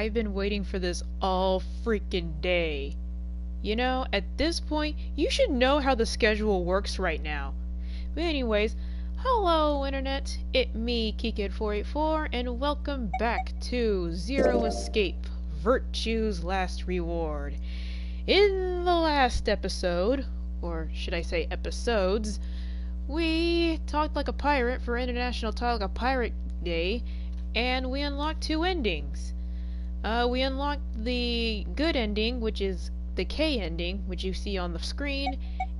I've been waiting for this all freaking day. You know, at this point, you should know how the schedule works right now. But anyways, hello internet, it me, Kikid484, and welcome back to Zero Escape, Virtue's Last Reward. In the last episode, or should I say episodes, we talked like a pirate for International Talk Like a Pirate Day, and we unlocked two endings. Uh, we unlocked the good ending, which is the K ending, which you see on the screen,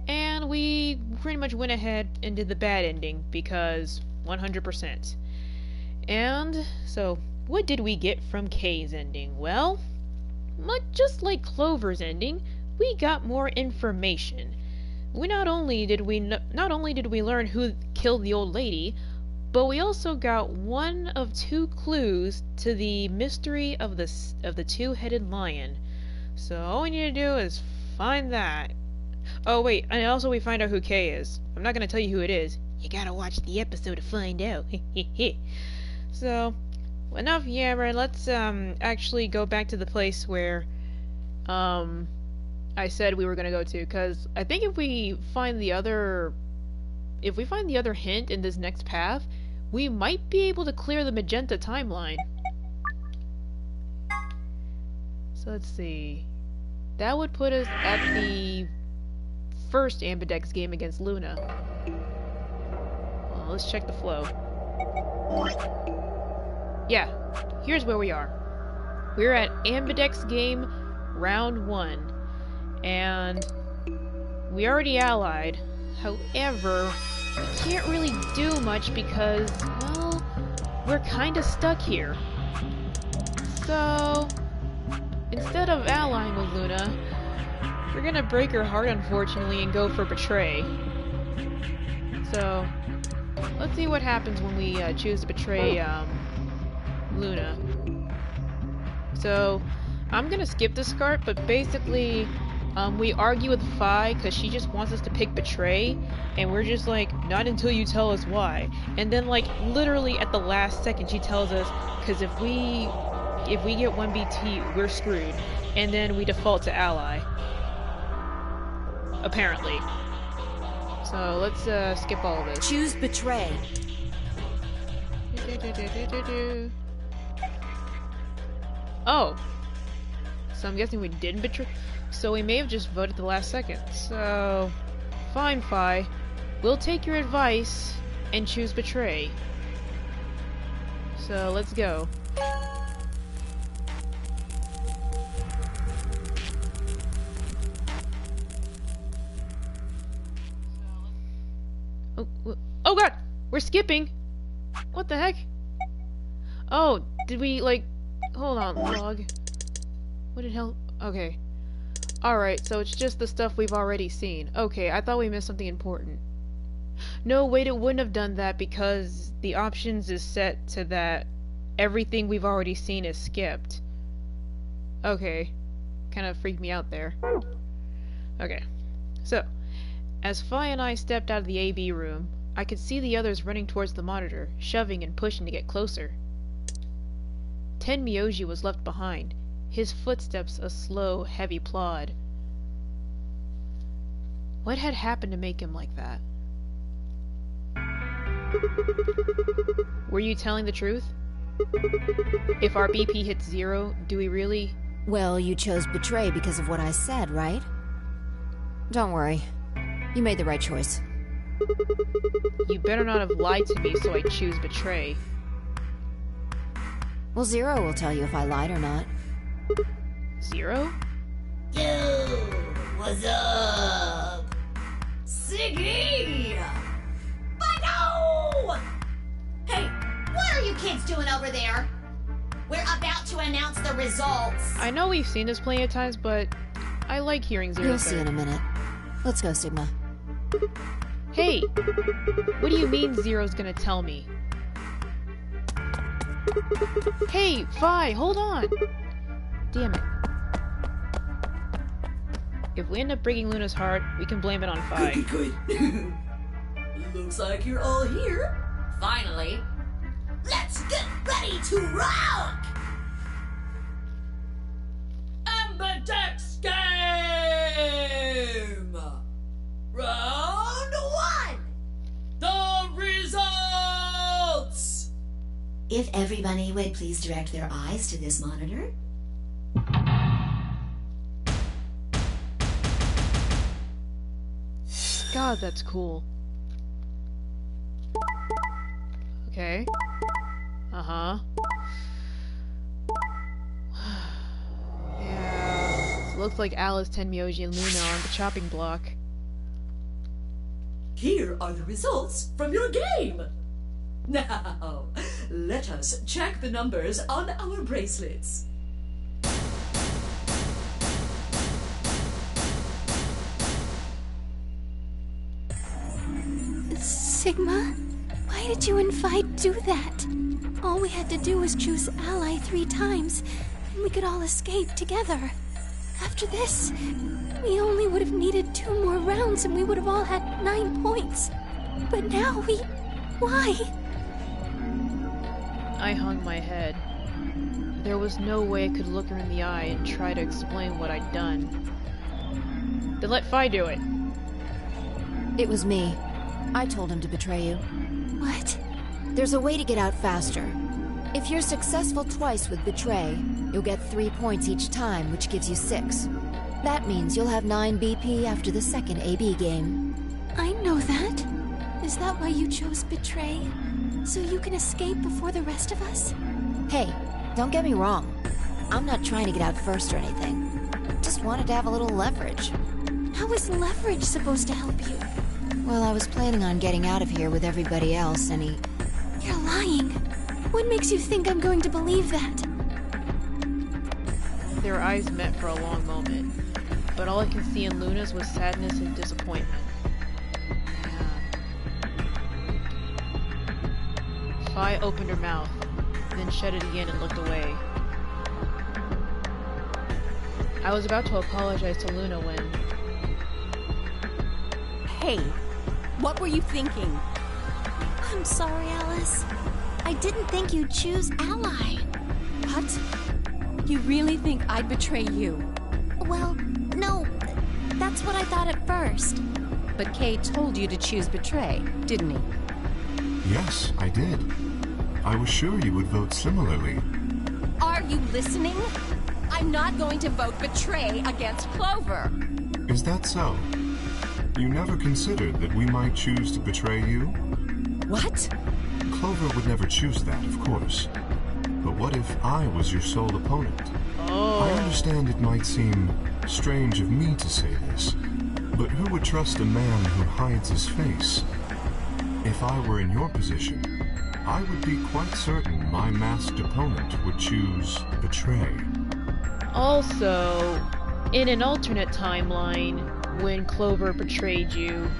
and we pretty much went ahead and did the bad ending because 100%. And so, what did we get from K's ending? Well, much just like Clover's ending, we got more information. We not only did we not only did we learn who killed the old lady, but we also got one of two clues to the mystery of the of the two-headed lion. So all we need to do is find that. Oh wait, and also we find out who K is. I'm not gonna tell you who it is. You gotta watch the episode to find out. so, enough yammering. Let's um actually go back to the place where um I said we were gonna go to, because I think if we find the other if we find the other hint in this next path, we might be able to clear the magenta timeline. So let's see. That would put us at the first Ambidex game against Luna. Well, let's check the flow. Yeah, here's where we are. We're at Ambidex game round one. And we already allied. However, we can't really do much because, well, we're kinda stuck here. So, instead of allying with Luna, we're gonna break her heart unfortunately and go for betray. So, let's see what happens when we uh, choose to betray um, Luna. So, I'm gonna skip this part, but basically, um, we argue with Phi because she just wants us to pick Betray, and we're just like, not until you tell us why. And then, like, literally at the last second, she tells us, because if we if we get 1BT, we're screwed. And then we default to Ally. Apparently. So let's uh, skip all of this. Choose Betray. Oh. So I'm guessing we didn't betray. So we may have just voted the last second. So, fine, Phi. We'll take your advice and choose Betray. So, let's go. Oh, oh god! We're skipping! What the heck? Oh, did we, like... Hold on, log. What did hell... Okay. Alright, so it's just the stuff we've already seen. Okay, I thought we missed something important. No, wait, it wouldn't have done that because the options is set to that everything we've already seen is skipped. Okay. Kind of freaked me out there. Okay. So, as Phi and I stepped out of the AB room, I could see the others running towards the monitor, shoving and pushing to get closer. Tenmyouji was left behind, his footsteps a slow, heavy plod. What had happened to make him like that? Were you telling the truth? If our BP hits zero, do we really... Well, you chose Betray because of what I said, right? Don't worry. You made the right choice. You better not have lied to me, so I choose Betray. Well, Zero will tell you if I lied or not. Zero? Yo, what's up? Siggy! But Hey, what are you kids doing over there? We're about to announce the results. I know we've seen this plenty of times, but I like hearing Zero. You'll see in a minute. Let's go, Sigma. Hey! What do you mean Zero's gonna tell me? Hey, Phi, hold on! Damn it. If we end up breaking Luna's heart, we can blame it on Phi. Good, good. Looks like you're all here. Finally. Let's get ready to rock! Ambidex game! Round one! The results! If everybody would please direct their eyes to this monitor, God, that's cool. Okay. Uh-huh. yeah. So looks like Alice, Tenmyoji, and Luna on the chopping block. Here are the results from your game. Now, let us check the numbers on our bracelets. Sigma, why did you and Phi do that? All we had to do was choose ally three times, and we could all escape together. After this, we only would have needed two more rounds and we would have all had nine points. But now we. Why? I hung my head. There was no way I could look her in the eye and try to explain what I'd done. Then let Phi do it. It was me. I told him to betray you. What? There's a way to get out faster. If you're successful twice with Betray, you'll get three points each time, which gives you six. That means you'll have nine BP after the second AB game. I know that. Is that why you chose Betray? So you can escape before the rest of us? Hey, don't get me wrong. I'm not trying to get out first or anything. Just wanted to have a little leverage. How is leverage supposed to help you? Well, I was planning on getting out of here with everybody else, and he... You're lying. What makes you think I'm going to believe that? Their eyes met for a long moment, but all I could see in Luna's was sadness and disappointment. Yeah. Phi opened her mouth, then shut it again and looked away. I was about to apologize to Luna when... Hey, what were you thinking? I'm sorry, Alice. I didn't think you'd choose ally. What? You really think I'd betray you? Well, no. That's what I thought at first. But Kay told you to choose betray, didn't he? Yes, I did. I was sure you would vote similarly. Are you listening? I'm not going to vote betray against Clover. Is that so? You never considered that we might choose to betray you? What? Clover would never choose that, of course. But what if I was your sole opponent? Oh. I understand it might seem strange of me to say this, but who would trust a man who hides his face? If I were in your position, I would be quite certain my masked opponent would choose betray. Also, in an alternate timeline, when Clover betrayed you,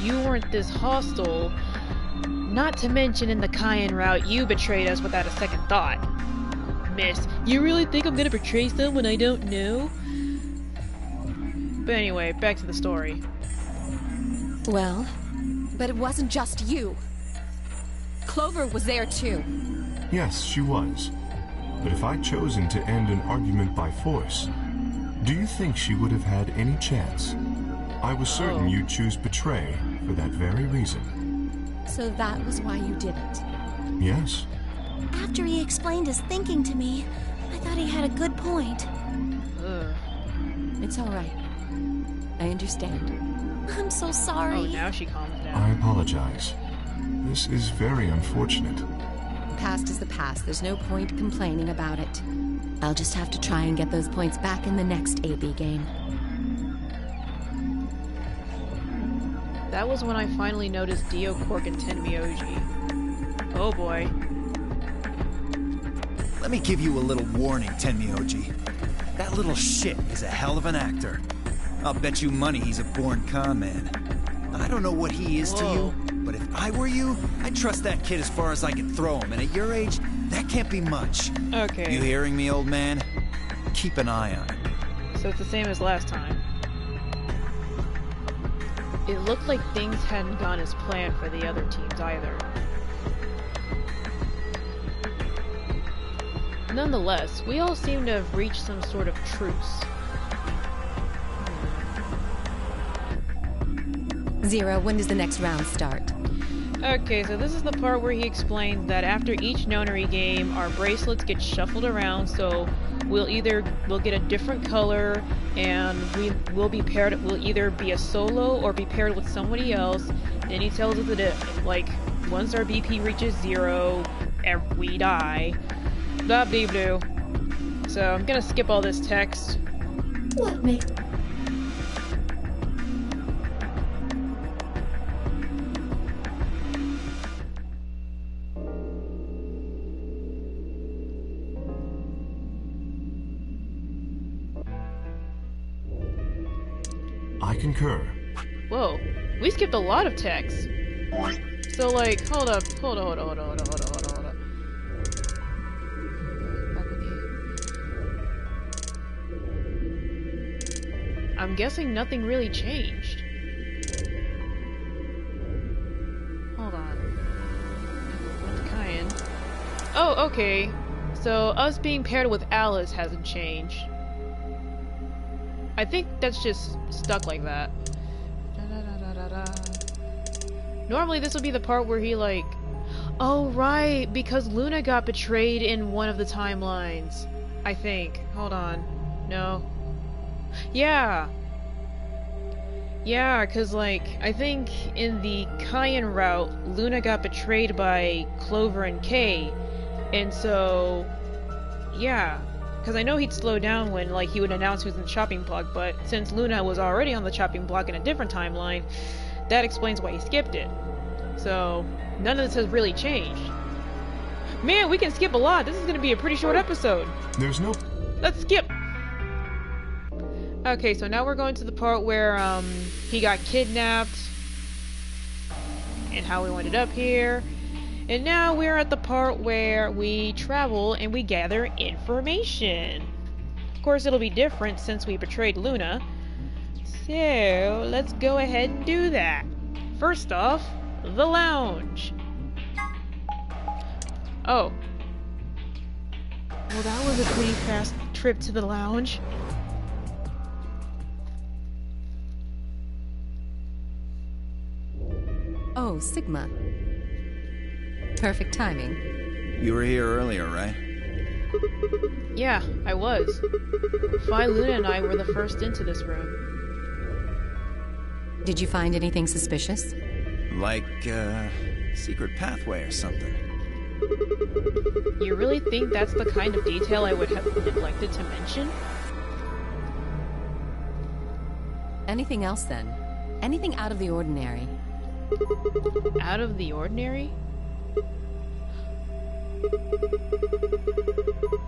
you weren't this hostile. Not to mention in the cyan route, you betrayed us without a second thought. Miss, you really think I'm gonna betray someone I don't know? But anyway, back to the story. Well, but it wasn't just you. Clover was there too. Yes, she was. But if I'd chosen to end an argument by force, do you think she would have had any chance? I was certain Oh. you'd choose betray for that very reason. So that was why you did it. Yes, After he explained his thinking to me, I thought he had a good point. Ugh. It's all right. I understand. I'm so sorry. Oh, sorry. now she calms I apologize. This is very unfortunate. The past is the past. There's no point complaining about it. I'll just have to try and get those points back in the next AB game. That was when I finally noticed Dio, Quark, and Tenmyoji. Oh boy. Let me give you a little warning, Tenmyoji. That little shit is a hell of an actor. I'll bet you money he's a born con man. I don't know what he is to you, but if I were you, I'd trust that kid as far as I can throw him, and at your age, that can't be much. Okay. You hearing me, old man? Keep an eye on it. So it's the same as last time. It looked like things hadn't gone as planned for the other teams either. Nonetheless, we all seem to have reached some sort of truce. Zero, when does the next round start? Okay, so this is the part where he explains that after each nonary game, our bracelets get shuffled around, so we'll either we'll get a different color, and we will be paired. We'll either be a solo or be paired with somebody else. Then he tells us that it, like once our BP reaches zero, we die. Blah blah blah. So I'm gonna skip all this text. What make concur. Whoa, we skipped a lot of text. So like, hold up, hold on, hold on, hold on, hold on, hold on, hold on. I'm guessing nothing really changed. Hold on. Cyan. Oh, okay. So us being paired with Alice hasn't changed. I think that's just stuck like that. Normally this would be the part where he like... Oh, right, because Luna got betrayed in one of the timelines. I think. Hold on. No. Yeah. Yeah, because, like, I think in the cyan route, Luna got betrayed by Clover and Kay. And so, yeah. Because I know he'd slow down when, like, he would announce who's in the chopping block, but since Luna was already on the chopping block in a different timeline, that explains why he skipped it. So, none of this has really changed. Man, we can skip a lot. This is going to be a pretty short episode. There's no... Let's skip! Okay, so now we're going to the part where, um, he got kidnapped, and how we ended up here. And now we're at the part where we travel and we gather information. Of course, it'll be different since we betrayed Luna. So, let's go ahead and do that. First off, the lounge. Oh. Well, that was a pretty fast trip to the lounge. Oh, Sigma. Perfect timing. You were here earlier, right? Yeah, I was. Phi Luna and I were the first into this room. Did you find anything suspicious? Like, uh, secret pathway or something. You really think that's the kind of detail I would have neglected to mention? Anything else then? Anything out of the ordinary? Out of the ordinary?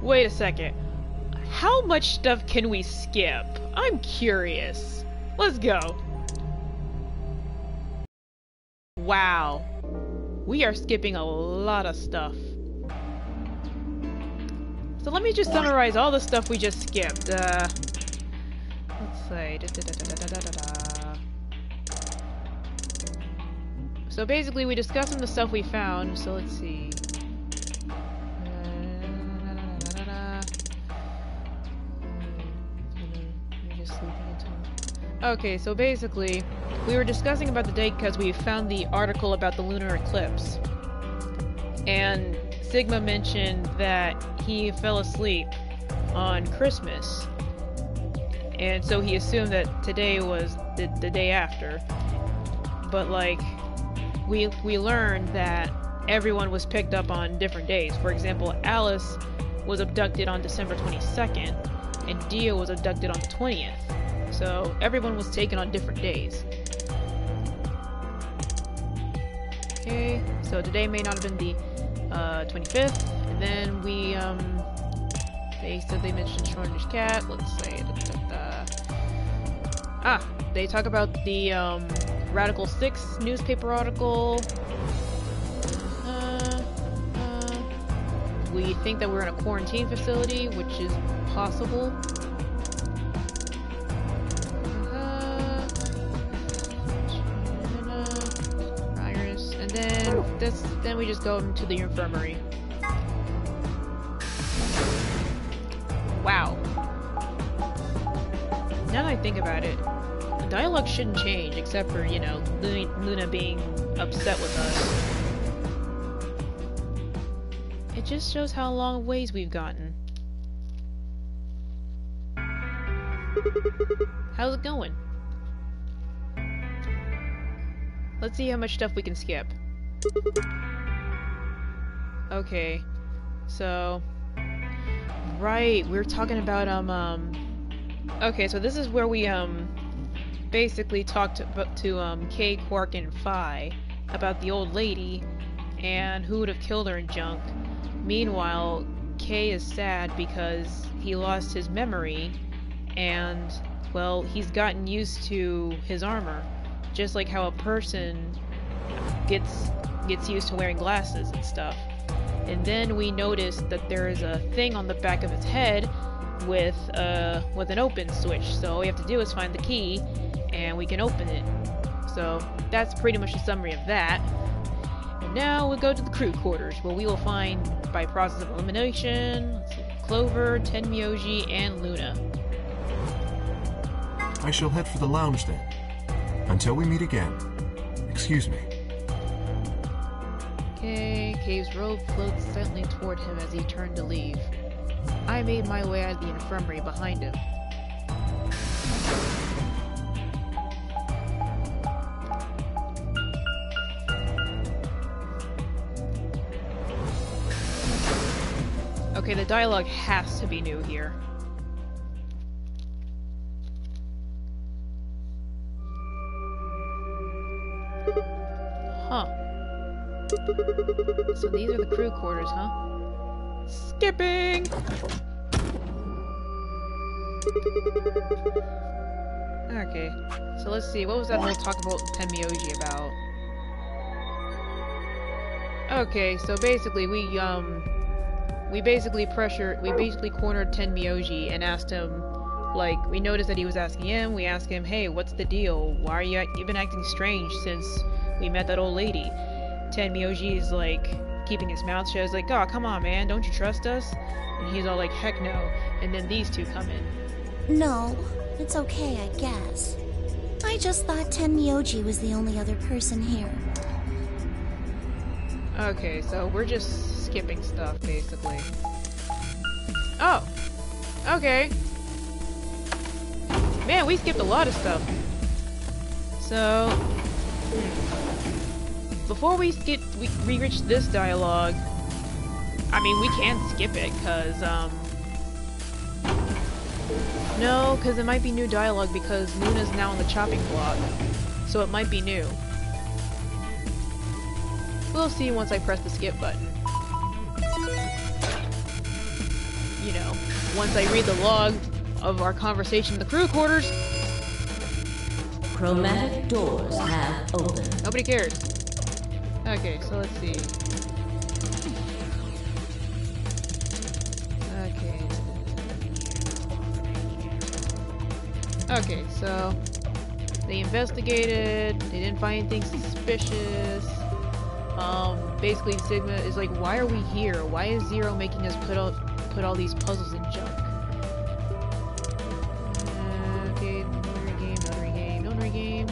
Wait a second. How much stuff can we skip? I'm curious. Let's go. Wow. We are skipping a lot of stuff. So let me just summarize all the stuff we just skipped. Uh, let's say. So basically, we discussed the stuff we found. So let's see. Okay, so basically, we were discussing about the date because we found the article about the lunar eclipse. And Sigma mentioned that he fell asleep on Christmas. And so he assumed that today was the, the day after. But like, we, we learned that everyone was picked up on different days. For example, Alice was abducted on December 22nd, and Dio was abducted on the 20th. So everyone was taken on different days. Okay, so today may not have been the uh, 25th, and then we, um, they said they mentioned Schrodinger's cat, let's say, da, da, da, ah, they talk about the, um, Radical 6 newspaper article, uh, uh, we think that we're in a quarantine facility, which is possible. Then this then we just go into the infirmary. Wow. Now that I think about it, the dialogue shouldn't change, except for, you know, Luna being upset with us. It just shows how long ways we've gotten. How's it going? Let's see how much stuff we can skip. Okay, so... Right, we are talking about, um, um... Okay, so this is where we, um, basically talked to, to um, Kay, Quark, and Phi about the old lady and who would have killed her in junk. Meanwhile, Kay is sad because he lost his memory and, well, he's gotten used to his armor. Just like how a person gets gets used to wearing glasses and stuff. And then we notice that there is a thing on the back of his head with uh with an open switch. So all we have to do is find the key and we can open it. So that's pretty much the summary of that. And now we'll go to the crew quarters, where we will find, by process of elimination, Clover, Tenmyouji, and Luna. I shall head for the lounge then. Until we meet again. Excuse me. Okay, K's robe floats silently toward him as he turned to leave. I made my way out of the infirmary behind him. Okay, the dialogue has to be new here. So these are the crew quarters, huh? Skipping! Okay, so let's see, what was that whole talk about Tenmyouji about? Okay, so basically we, um, we basically pressured, we basically cornered Tenmyouji and asked him, like, we noticed that he was asking him, we asked him, hey, what's the deal? Why are you, you've been acting strange since we met that old lady? Tenmyouji is like, keeping his mouth shut, is like, oh, come on, man, don't you trust us? And he's all like, heck no. And then these two come in. No, it's okay, I guess. I just thought Tenmyouji was the only other person here. Okay, so we're just skipping stuff, basically. Oh! Okay. Man, we skipped a lot of stuff. So... Hmm. Before we skip, we, we reach this dialogue, I mean, we can skip it, because, um... No, because it might be new dialogue because Luna's now on the chopping block. So it might be new. We'll see once I press the skip button. you know, once I read the log of our conversation in the crew quarters. Chromatic doors have opened. Nobody cares. Okay, so let's see. Okay. Okay, so they investigated, they didn't find anything suspicious. Um, basically Sigma is like, why are we here? Why is Zero making us put out put all these puzzles in junk. Uh, okay, nonary game, nonary game, nonary game.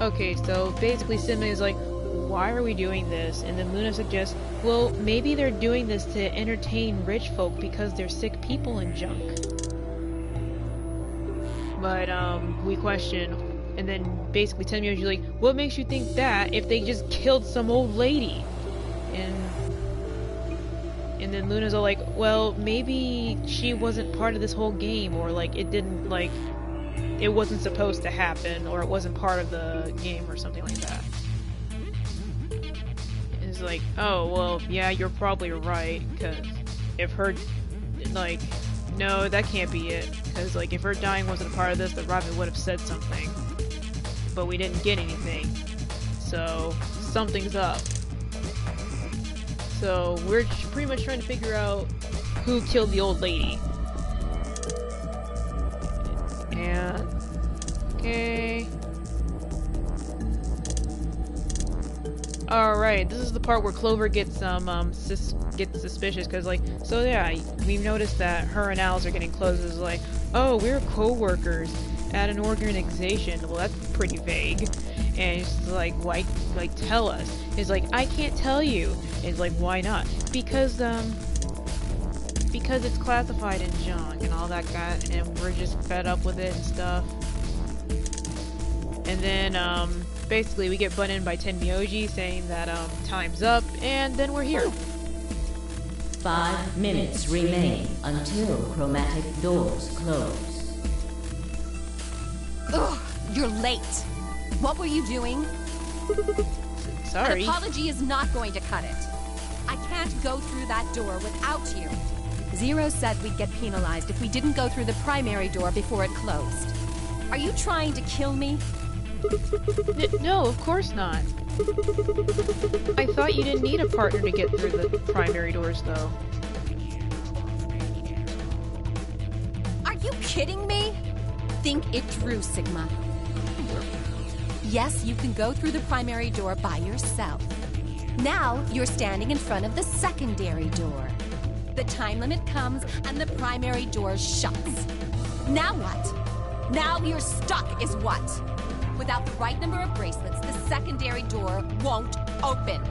Okay, so basically Sigma is like, why are we doing this? And then Luna suggests, well, maybe they're doing this to entertain rich folk because they're sick people and junk. But, um, we question, and then basically Tenmyouji like, what makes you think that if they just killed some old lady? And and then Luna's all like, well, maybe she wasn't part of this whole game, or like it didn't, like, it wasn't supposed to happen, or it wasn't part of the game, or something like that. Like, oh, well, yeah, you're probably right, because if her, like, no, that can't be it, because, like, if her dying wasn't a part of this, the Rabbit would have said something. But we didn't get anything. So, something's up. So we're pretty much trying to figure out who killed the old lady. And okay. Alright, this is the part where Clover gets um, um sus gets suspicious because like so yeah, we've noticed that her and Alice are getting close. It's like, oh, we're co-workers, at an organization. Well, that's pretty vague. And it's like, why, like, tell us. It's like, I can't tell you. It's like, why not? Because, um, because it's classified in junk and all that guy, and we're just fed up with it and stuff. And then, um, basically we get butted in by Tenmyoji saying that, um, time's up, and then we're here. Five minutes remain until chromatic doors close. Ugh, you're late. What were you doing? Sorry. An apology is not going to cut it. I can't go through that door without you. Zero said we'd get penalized if we didn't go through the primary door before it closed. Are you trying to kill me? N no, of course not. I thought you didn't need a partner to get through the primary doors, though. Are you kidding me? Think it through, Sigma. Yes, you can go through the primary door by yourself. Now you're standing in front of the secondary door. The time limit comes and the primary door shuts. Now what? Now you're stuck, is what? Without the right number of bracelets, the secondary door won't open.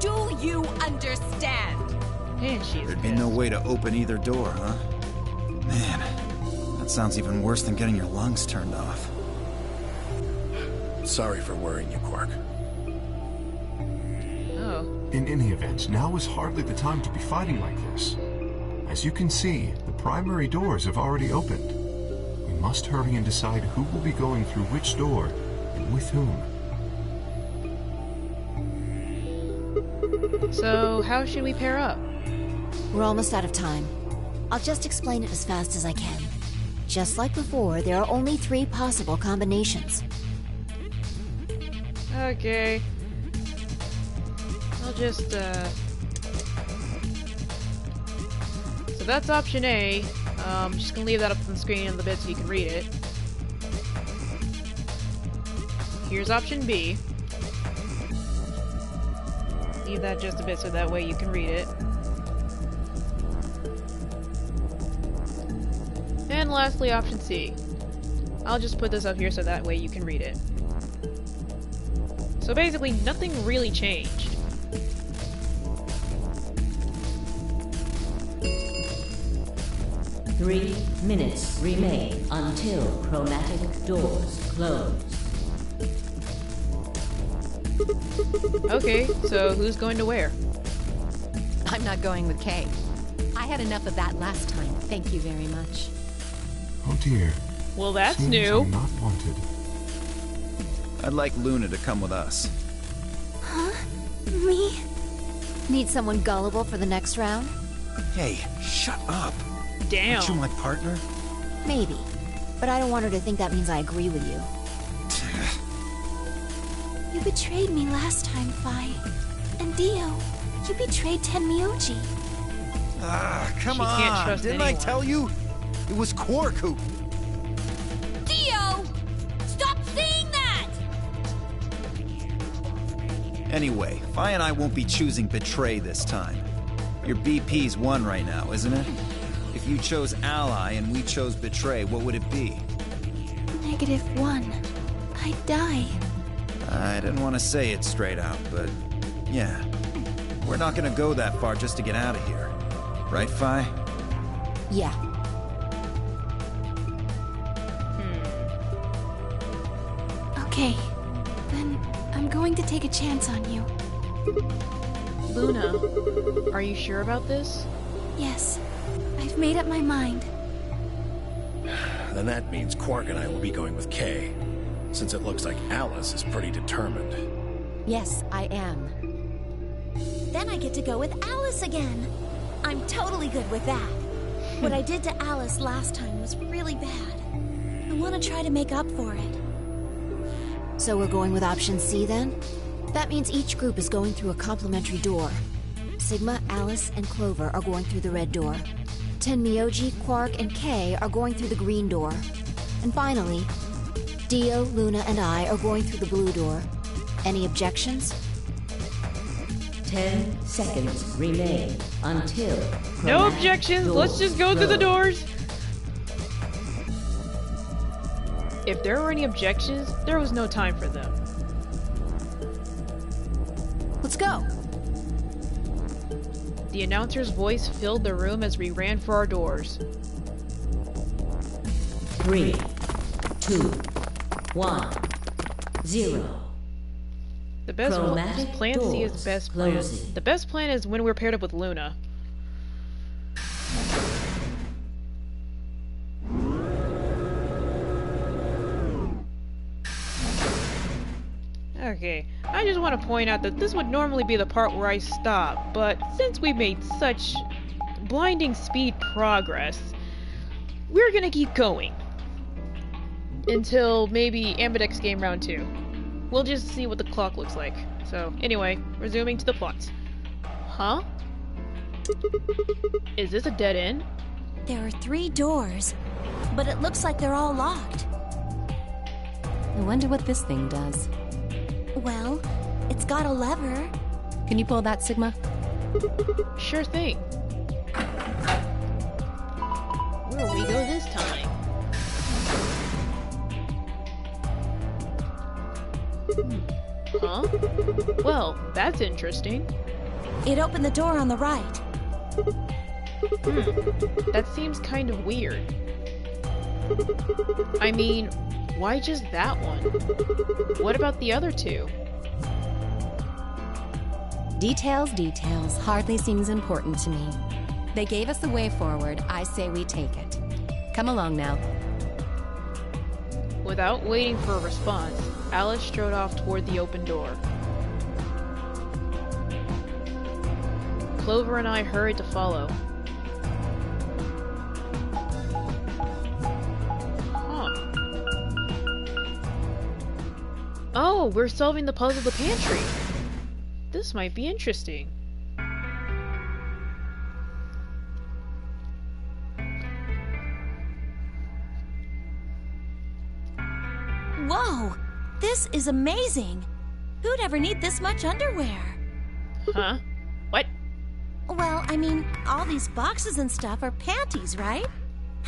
Do you understand? And she's There'd be no way to open either door, huh? Man, that sounds even worse than getting your lungs turned off. Sorry for worrying you, Quark. Oh. In any event, now is hardly the time to be fighting like this. As you can see, the primary doors have already opened. We must hurry and decide who will be going through which door and with whom. So, how should we pair up? We're almost out of time. I'll just explain it as fast as I can. Just like before, there are only three possible combinations. Okay. I'll just, uh... So that's option A. Um, just gonna leave that up on the screen in the bit so you can read it. Here's option B. Leave that just a bit so that way you can read it. And lastly, option C. I'll just put this up here so that way you can read it. So basically, nothing really changed. Three minutes remain until chromatic doors close. Okay, so who's going to where? I'm not going with Kay. I had enough of that last time. Thank you very much. Oh dear. Well, that's Seems new. I'm not wanted. I'd like Luna to come with us. Huh? Me? Need someone gullible for the next round? Hey, shut up. Damn. Aren't you my partner? Maybe. But I don't want her to think that means I agree with you. You betrayed me last time, Phi. And Dio, you betrayed Tenmyoji. Ah, come She on. can't trust Didn't I tell you? It was Quark who. Dio! Stop saying that! Anyway, Phi and I won't be choosing Betray this time. Your BP's one right now, isn't it? If you chose Ally and we chose Betray, what would it be? Negative one. I'd die. I didn't want to say it straight out, but yeah. We're not gonna go that far just to get out of here. Right, Phi? Yeah. Hmm. Okay. Then I'm going to take a chance on you. Luna, are you sure about this? Yes. I've made up my mind. Then that means Quark and I will be going with Kay, since it looks like Alice is pretty determined. Yes, I am. Then I get to go with Alice again. I'm totally good with that. What I did to Alice last time was really bad. I want to try to make up for it. So we're going with option C then? That means each group is going through a complementary door. Sigma, Alice, and Clover are going through the red door. Tenmyoji, Quark, and Kay are going through the green door. And finally, Dio, Luna, and I are going through the blue door. Any objections? Ten seconds remain until. No objections. Let's just go through the doors. If there were any objections, there was no time for them. Let's go. The announcer's voice filled the room as we ran for our doors. Three, two, one, zero. The best Chromatic plan C is best plan. closing. The best plan is when we're paired up with Luna. Okay, I just want to point out that this would normally be the part where I stop, but since we made such blinding speed progress, we're gonna keep going. Until maybe Ambidex game round 2. We'll just see what the clock looks like. So, anyway, resuming to the plot. Huh? Is this a dead end? There are three doors, but it looks like they're all locked. I wonder what this thing does. Well, it's got a lever. Can you pull that, Sigma? Sure thing. Where we go this time? Huh? Well, that's interesting. It opened the door on the right. Hmm. That seems kind of weird. I mean, why just that one? What about the other two? Details, details, hardly seems important to me. They gave us the way forward. I say we take it. Come along now. Without waiting for a response, Alice strode off toward the open door. Clover and I hurried to follow. Huh. Oh, we're solving the puzzle of the pantry. This might be interesting. Whoa! This is amazing! Who'd ever need this much underwear? Huh? What? Well, I mean, all these boxes and stuff are panties, right?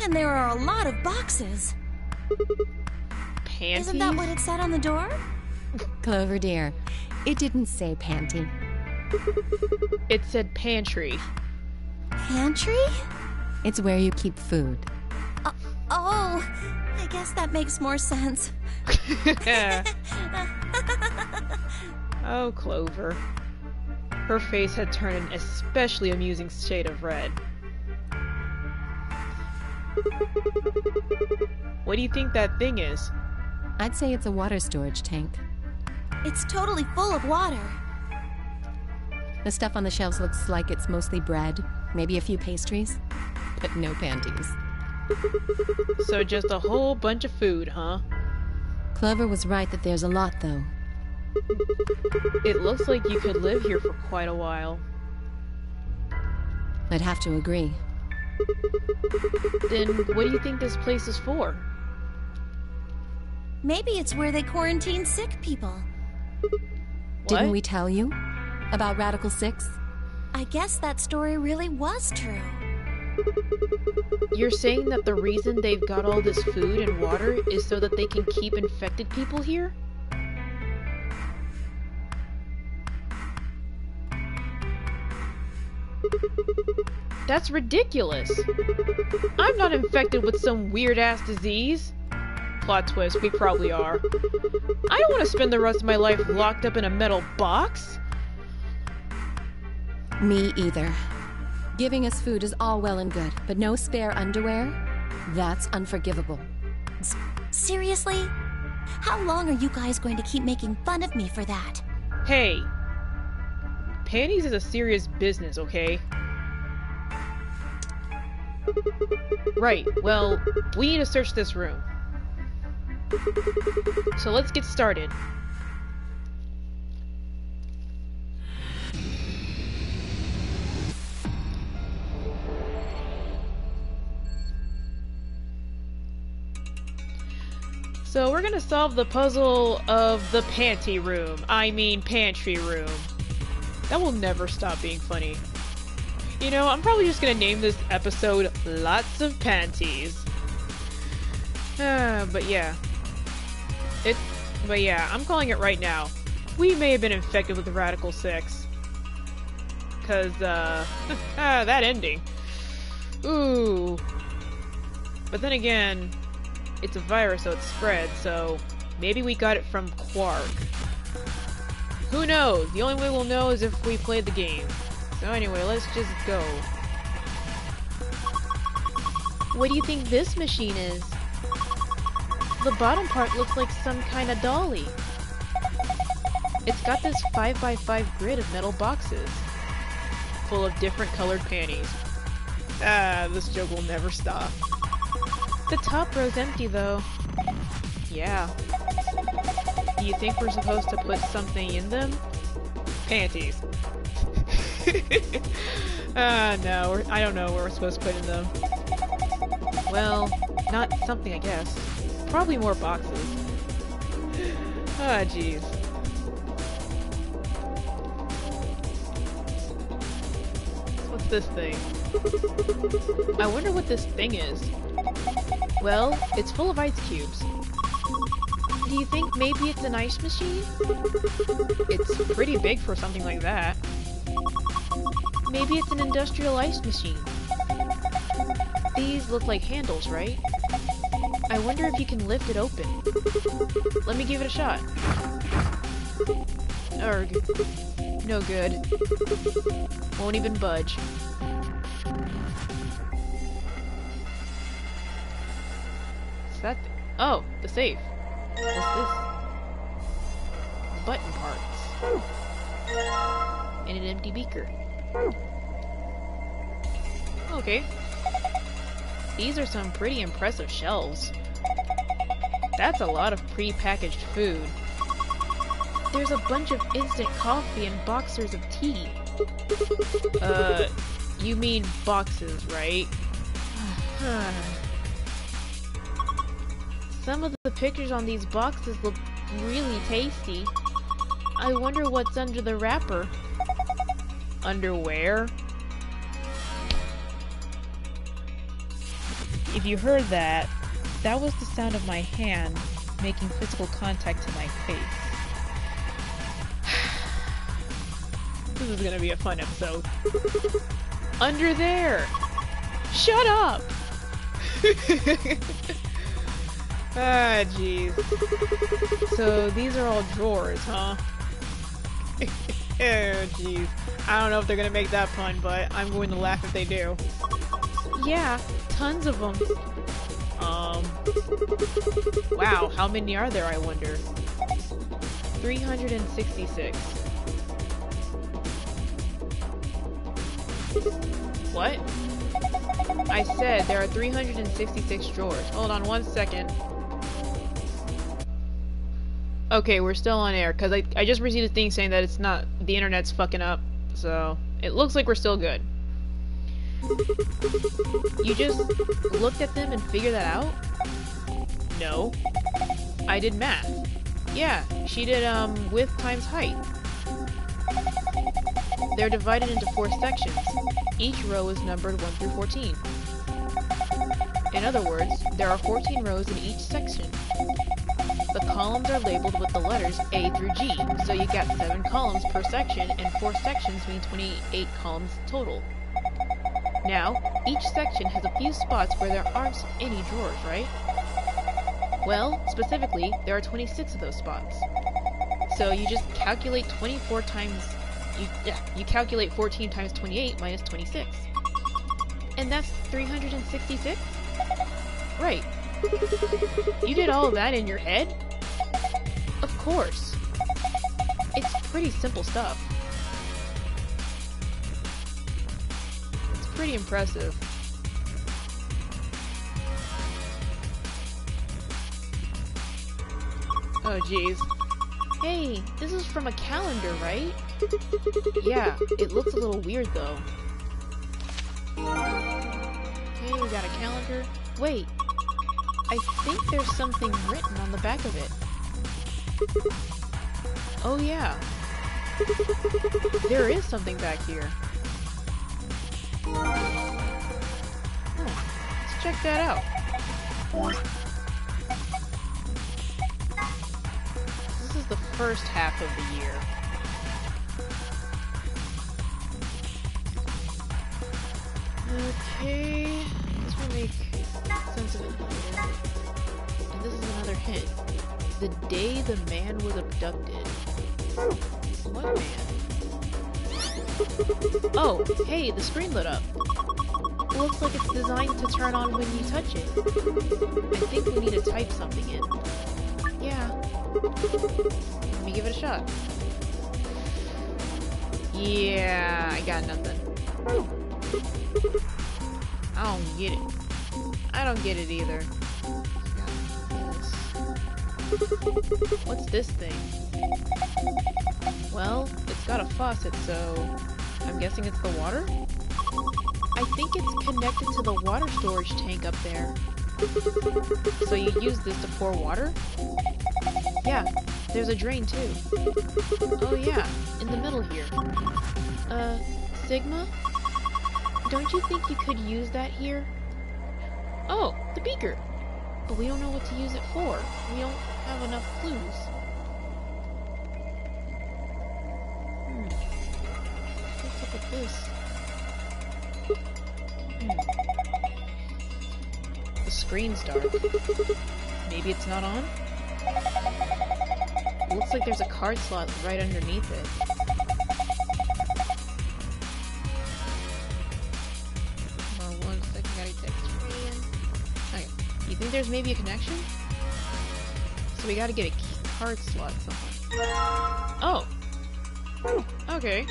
And there are a lot of boxes. Panties? Isn't that what it said on the door? Clover dear, it didn't say panty. It said pantry. Pantry? It's where you keep food. Uh, oh, I guess that makes more sense. oh, Clover. Her face had turned an especially amusing shade of red. What do you think that thing is? I'd say it's a water storage tank. It's totally full of water. The stuff on the shelves looks like it's mostly bread, maybe a few pastries, but no panties. So just a whole bunch of food, huh? Clover was right that there's a lot, though. It looks like you could live here for quite a while. I'd have to agree. Then what do you think this place is for? Maybe it's where they quarantine sick people. Didn't we tell you about Radical Six? I guess that story really was true. You're saying that the reason they've got all this food and water is so that they can keep infected people here? That's ridiculous. I'm not infected with some weird ass disease. Plot twist, we probably are. I don't want to spend the rest of my life locked up in a metal box. Me either. Giving us food is all well and good, but no spare underwear? That's unforgivable. S- seriously? How long are you guys going to keep making fun of me for that? Hey, panties is a serious business, okay? Right, well, we need to search this room. So let's get started. So we're gonna solve the puzzle of the panty room. I mean pantry room. That will never stop being funny. You know, I'm probably just gonna name this episode Lots of Panties. Uh, but yeah. It, but yeah, I'm calling it right now. We may have been infected with Radical 6. Cause, uh, ah, that ending. Ooh. But then again, it's a virus, so it's spread, so maybe we got it from Quark. Who knows? The only way we'll know is if we play the game. So anyway, let's just go. What do you think this machine is? The bottom part looks like some kind of dolly. It's got this 5x5 grid of metal boxes, full of different colored panties. Ah, this joke will never stop. The top row's empty though. Yeah. Do you think we're supposed to put something in them? Panties. Ah, uh, no, I don't know what we're supposed to put in them. Well, not something, I guess. Probably more boxes. Ah, oh, jeez. What's this thing? I wonder what this thing is. Well, it's full of ice cubes. Do you think maybe it's an ice machine? It's pretty big for something like that. Maybe it's an industrial ice machine. These look like handles, right? I wonder if you can lift it open. Let me give it a shot. Erg. No good. Won't even budge. That? Oh, the safe. What's this? Button parts. And an empty beaker. Okay. These are some pretty impressive shelves. That's a lot of pre-packaged food. There's a bunch of instant coffee and boxers of tea. Uh, you mean boxes, right? Some of the pictures on these boxes look really tasty. I wonder what's under the wrapper. Underwear? If you heard that, that was the sound of my hand making physical contact to my face. this is gonna be a fun episode. Under there! Shut up! ah, jeez. So these are all drawers, huh? oh, jeez. I don't know if they're gonna make that pun, but I'm going to laugh if they do. Yeah, tons of them. Um. Wow, how many are there, I wonder? 366. What? I said there are 366 drawers. Hold on one second. Okay, we're still on air, because I, I just received a thing saying that it's not, the internet's fucking up. So, it looks like we're still good. You just looked at them and figured that out? No. I did math. Yeah, she did, um, width times height. They're divided into four sections. Each row is numbered 1 through 14. In other words, there are 14 rows in each section. The columns are labeled with the letters A through G, so you get 7 columns per section, and 4 sections mean 28 columns total. Now, each section has a few spots where there aren't any drawers, right? Well, specifically, there are 26 of those spots. So you just calculate 24 times... You, yeah, you calculate 14 times 28 minus 26. And that's 366? Right. You did all of that in your head? Course. It's pretty simple stuff. It's pretty impressive. Oh jeez. Hey, this is from a calendar, right? yeah, it looks a little weird though. Okay, we got a calendar. Wait, I think there's something written on the back of it. Oh yeah. There is something back here. let's check that out. This is the first half of the year. Okay, this will make sense of it. And this is another hint. The day the man was abducted. What man? Oh, hey, the screen lit up. Looks like it's designed to turn on when you touch it. I think we need to type something in. Yeah. Let me give it a shot. Yeah, I got nothing. I don't get it. I don't get it either. What's this thing? Well, it's got a faucet, so I'm guessing it's the water? I think it's connected to the water storage tank up there. So you use this to pour water? Yeah, there's a drain too. Oh yeah, in the middle here. Uh, Sigma? Don't you think you could use that here? Oh, the beaker! But we don't know what to use it for. We don't have enough clues. Hmm. What's up with this? Hmm. The screen's dark. Maybe it's not on? It looks like there's a card slot right underneath it. there's maybe a connection? So we gotta get a card slot somewhere. Oh! Okay.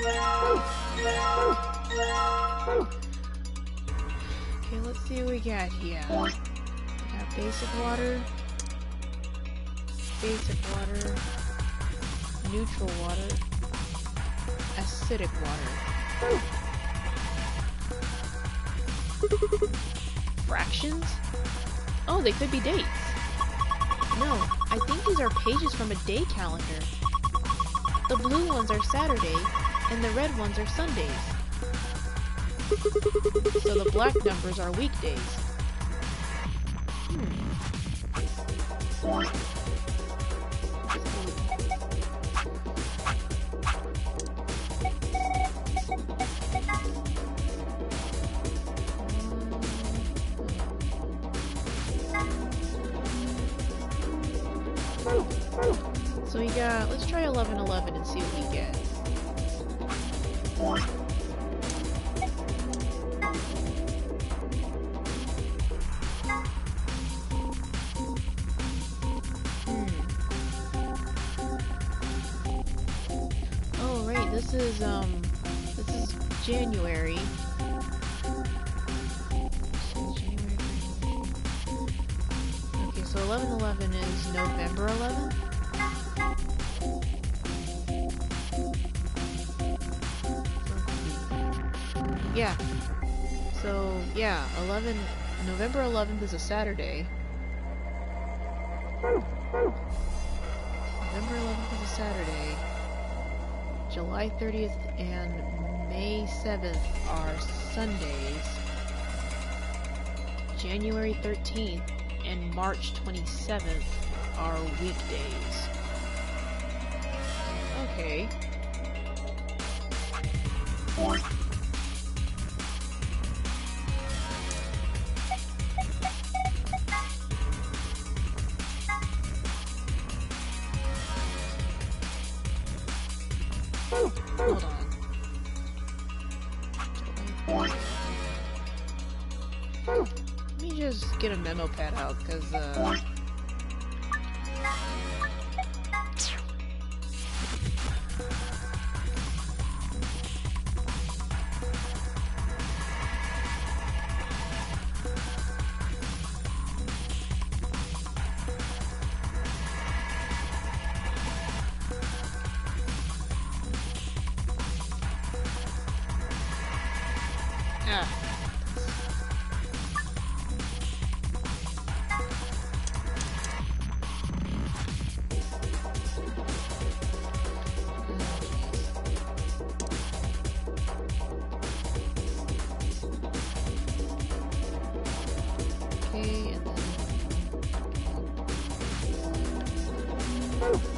Okay, let's see what we got here. We got basic water, basic water, neutral water, acidic water. Fractions? Oh, they could be dates. No, I think these are pages from a day calendar. The blue ones are Saturday, and the red ones are Sundays. So the black numbers are weekdays. 11th is a Saturday. November 11th is a Saturday. July 30th and May 7th are Sundays. January 13th and March 27th are weekdays. Okay. Just get pad out,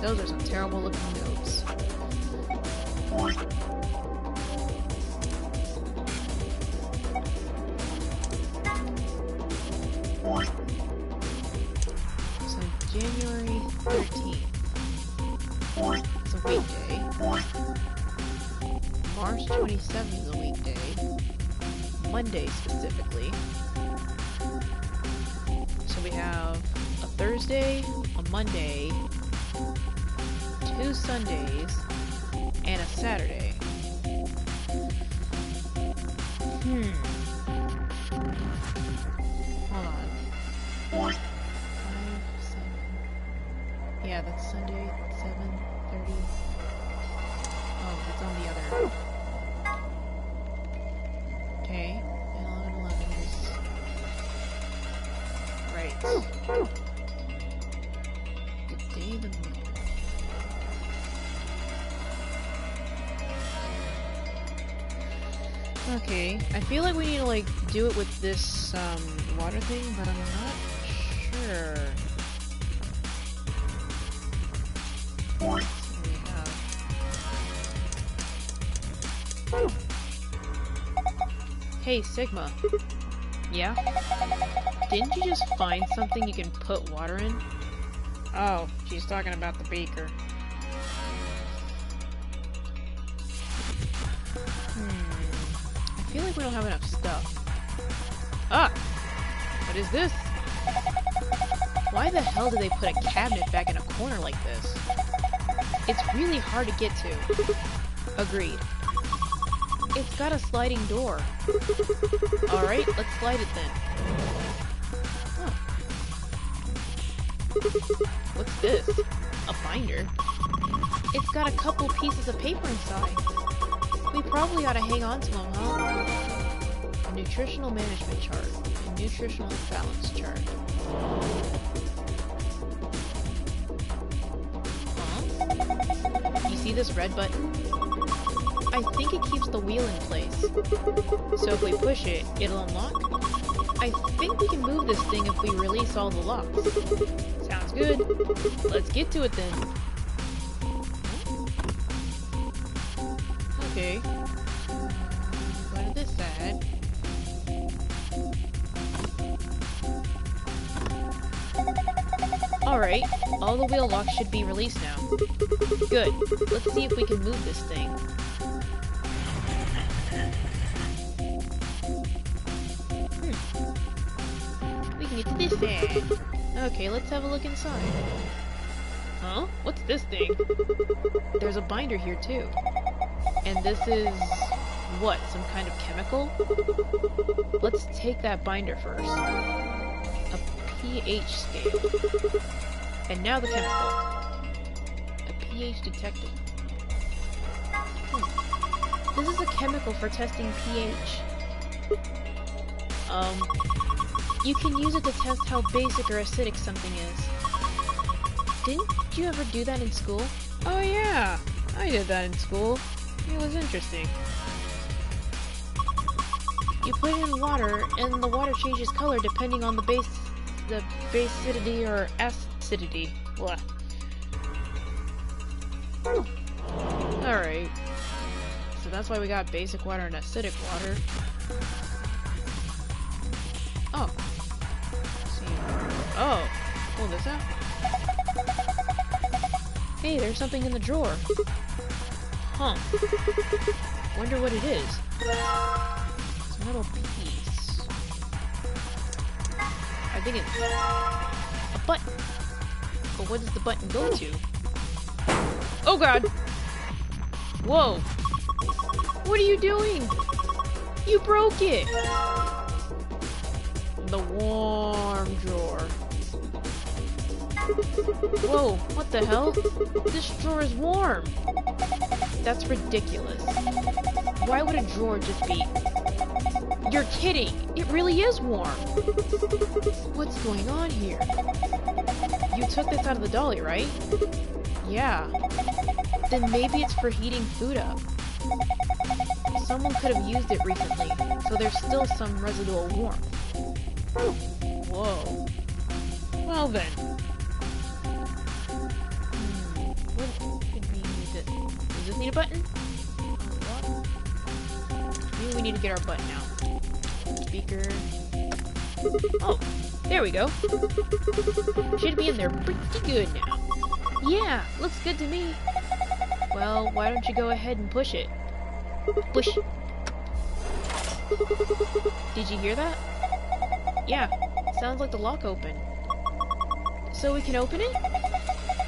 Those are some terrible looking do it with this um, water thing, but I'm not sure. So we have- Hey, Sigma. Yeah? Didn't you just find something you can put water in? Oh, she's talking about the beaker. Hmm. I feel like we don't have enough stuff. Ah! What is this? Why the hell did they put a cabinet back in a corner like this? It's really hard to get to. Agreed. It's got a sliding door. Alright, let's slide it then. Huh. What's this? A binder? It's got a couple pieces of paper inside. We probably ought to hang on to them, huh? Nutritional management chart. A nutritional balance chart. Huh? You see this red button? I think it keeps the wheel in place. So if we push it, it'll unlock? I think we can move this thing if we release all the locks. Sounds good. Let's get to it then. All the wheel locks should be released now. Good. Let's see if we can move this thing. Hmm. We can get to this side. Okay, let's have a look inside. Huh? What's this thing? There's a binder here too. And this is... what? Some kind of chemical? Let's take that binder first. A pH scale. And now the chemical. A pH detector. Hmm. This is a chemical for testing pH. Um, you can use it to test how basic or acidic something is. Didn't you ever do that in school? Oh yeah, I did that in school. It was interesting. You put it in water, and the water changes color depending on the base, the basicity or acidity. Blah. Alright. So that's why we got basic water and acidic water. Oh. See. Oh. Pull this out. Hey, there's something in the drawer. Huh. Wonder what it is. It's a metal piece. I think it's a button. But what does the button go to? Oh god! Whoa! What are you doing? You broke it! The warm drawer. Whoa, what the hell? This drawer is warm! That's ridiculous. Why would a drawer just be... You're kidding! It really is warm! What's going on here? You took this out of the dolly, right? Yeah. Then maybe it's for heating food up. Someone could have used it recently, so there's still some residual warmth. Whoa. Well then. Hmm. What could we Need a button? Maybe we need to get our button out. Speaker. Oh, there we go. Should be in there pretty good now. Yeah, looks good to me. Well, why don't you go ahead and push it? Push. Did you hear that? Yeah, sounds like the lock opened. So we can open it?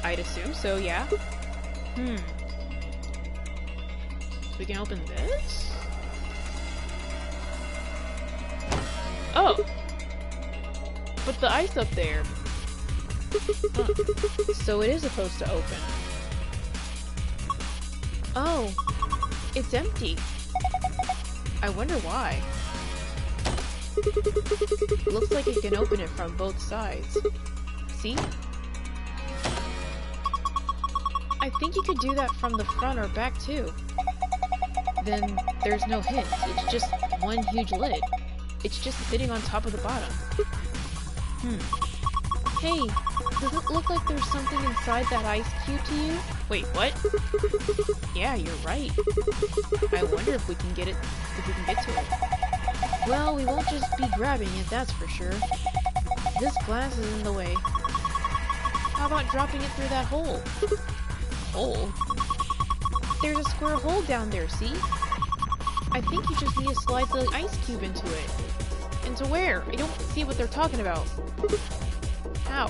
I'd assume so, yeah. Hmm. We can open this? Oh! But the ice up there. Huh. So it is supposed to open. Oh. It's empty. I wonder why. Looks like it can open it from both sides. See? I think you could do that from the front or back too. Then there's no hint. It's just one huge lid. It's just sitting on top of the bottom. Hmm. Hey, does it look like there's something inside that ice cube to you? Wait, what? Yeah, you're right. I wonder if we can get it, if we can get to it. Well, we won't just be grabbing it, that's for sure. This glass is in the way. How about dropping it through that hole? Hole? There's a square hole down there, see? I think you just need to slide the ice cube into it. Into where? I don't see what they're talking about. How?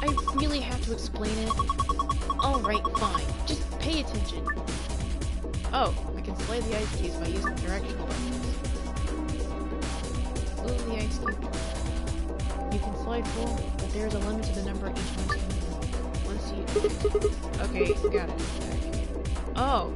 I really have to explain it. Alright, fine. Just pay attention. Oh, I can slide the ice cubes by using directional buttons. Move the ice cube. You can slide full, but there's a limit to the number each one can Once you... Okay, got it. Oh.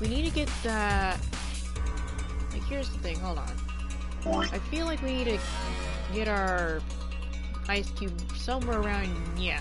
We need to get that... Like, here's the thing, hold on. I feel like we need to get our ice cube somewhere around, yeah.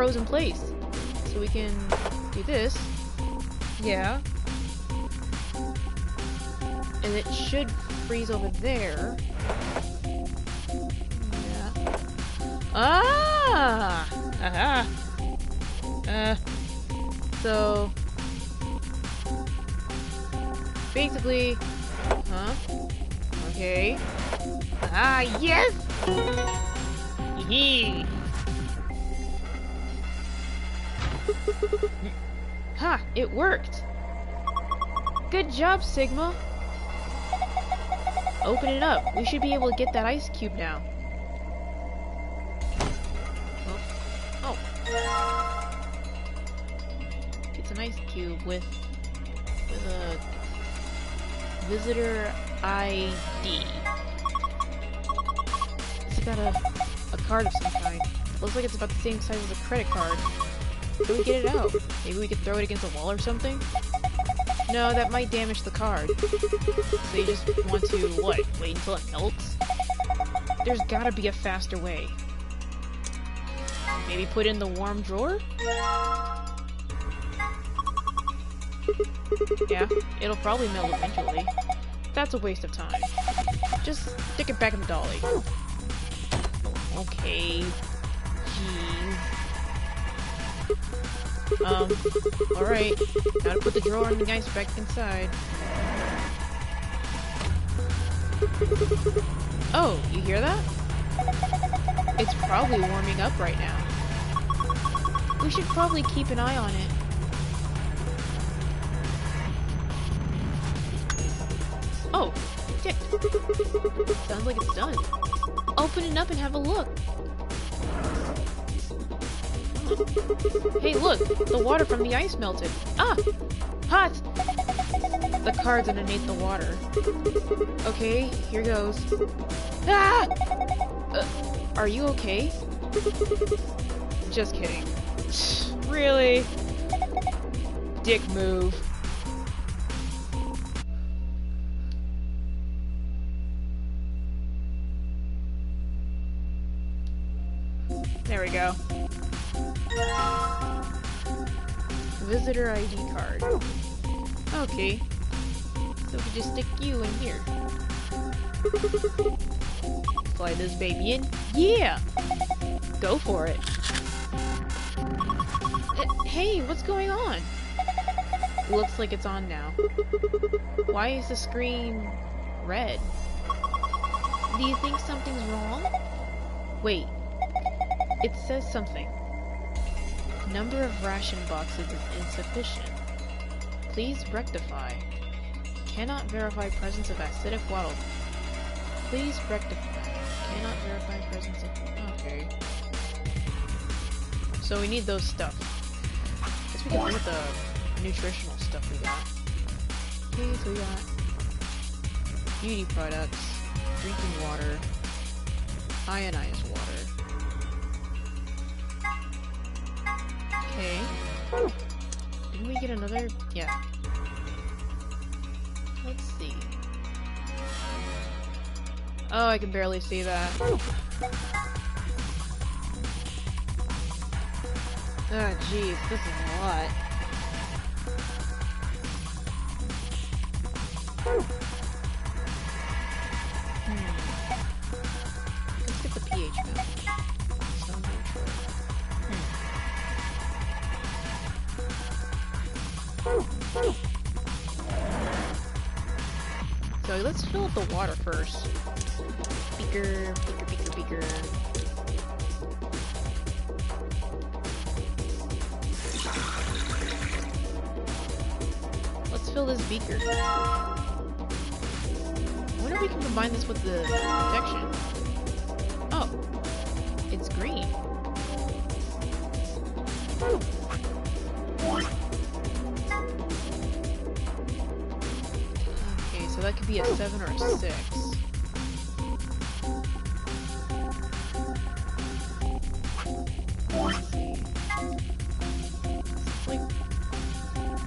I think it froze in place. Sigma! Open it up. We should be able to get that ice cube now. Oh! oh. It's an ice cube with with a visitor ID. It's got a a card of some kind. Looks like it's about the same size as a credit card. Do we get it out? Maybe we could throw it against a wall or something? No, that might damage the card. So you just want to, what, wait until it melts? There's gotta be a faster way. Maybe put in the warm drawer? Yeah, it'll probably melt eventually. That's a waste of time. Just stick it back in the dolly. Okay. Jeez. Um, alright. Gotta put the drawer and the ice back inside. Oh, you hear that? It's probably warming up right now. We should probably keep an eye on it. Oh, tick. Sounds like it's done. Open it up and have a look. Hey, look! The water from the ice melted. Ah! Hot! The card's underneath the water. Okay, here goes. Ah! Uh, are you okay? Just kidding. really? Dick move. Okay. So we just stick you in here. Slide this baby in. Yeah! Go for it. Uh, hey, what's going on? Looks like it's on now. Why is the screen red? Do you think something's wrong? Wait. It says something. Number of ration boxes is insufficient. Please rectify. Cannot verify presence of acidic water. Please rectify. Cannot verify presence of... Okay. So we need those stuff. Guess we can put the nutritional stuff we got. Okay, so we got beauty products, drinking water, ionized water. Okay. Didn't we get another? Yeah. Let's see. Oh, I can barely see that. Oh, jeez, this is a lot. Hmm. Let's get the pH map. So let's fill up the water first. Beaker, beaker, beaker, beaker. Let's fill this beaker. I wonder if we can combine this with the protection. Oh, it's green. Okay, so that could be a 7 or a 6. It's like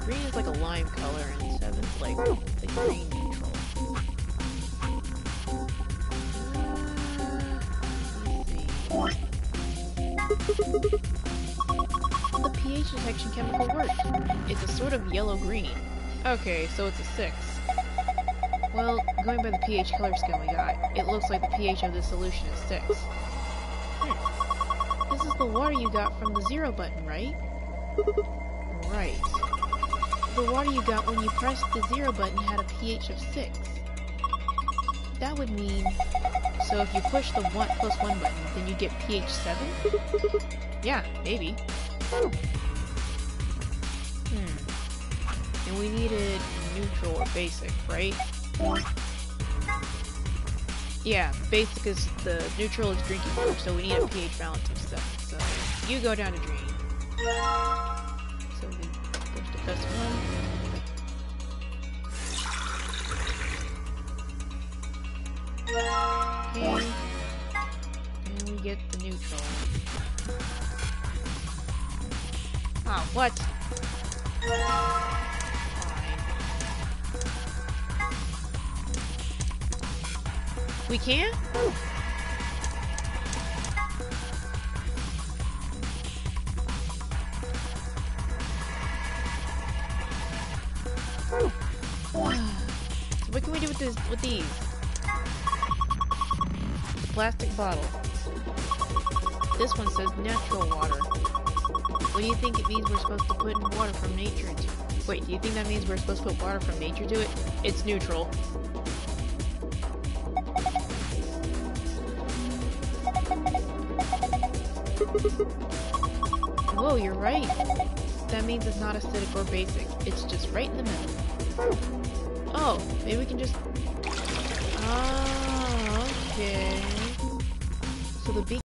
green is like a lime color and 7 is like the green neutral. Uh, the pH detection chemical worked. It's a sort of yellow-green. Okay, so it's a 6. Well, going by the pH color scheme we got, it looks like the pH of this solution is 6. Hmm. This is the water you got from the zero button, right? Right. The water you got when you pressed the zero button had a pH of 6. That would mean... So if you push the one plus 1 button, then you get pH 7? Yeah, maybe. Hmm. And we needed neutral or basic, right? Yeah, basic is the neutral is drinking water, so we need a pH balance of 7. So you go down to green. So we goes to plus one. Okay. And we get the neutral. Ah, what? We can't? what can we do with this with these? Plastic bottle. This one says natural water. What do you think it means we're supposed to put in water from nature into? Wait, do you think that means we're supposed to put water from nature to it? It's neutral. Whoa, you're right. That means it's not acidic or basic. It's just right in the middle. Oh, maybe we can just... Ah, okay. So the beak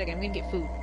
second. I'm gonna get food.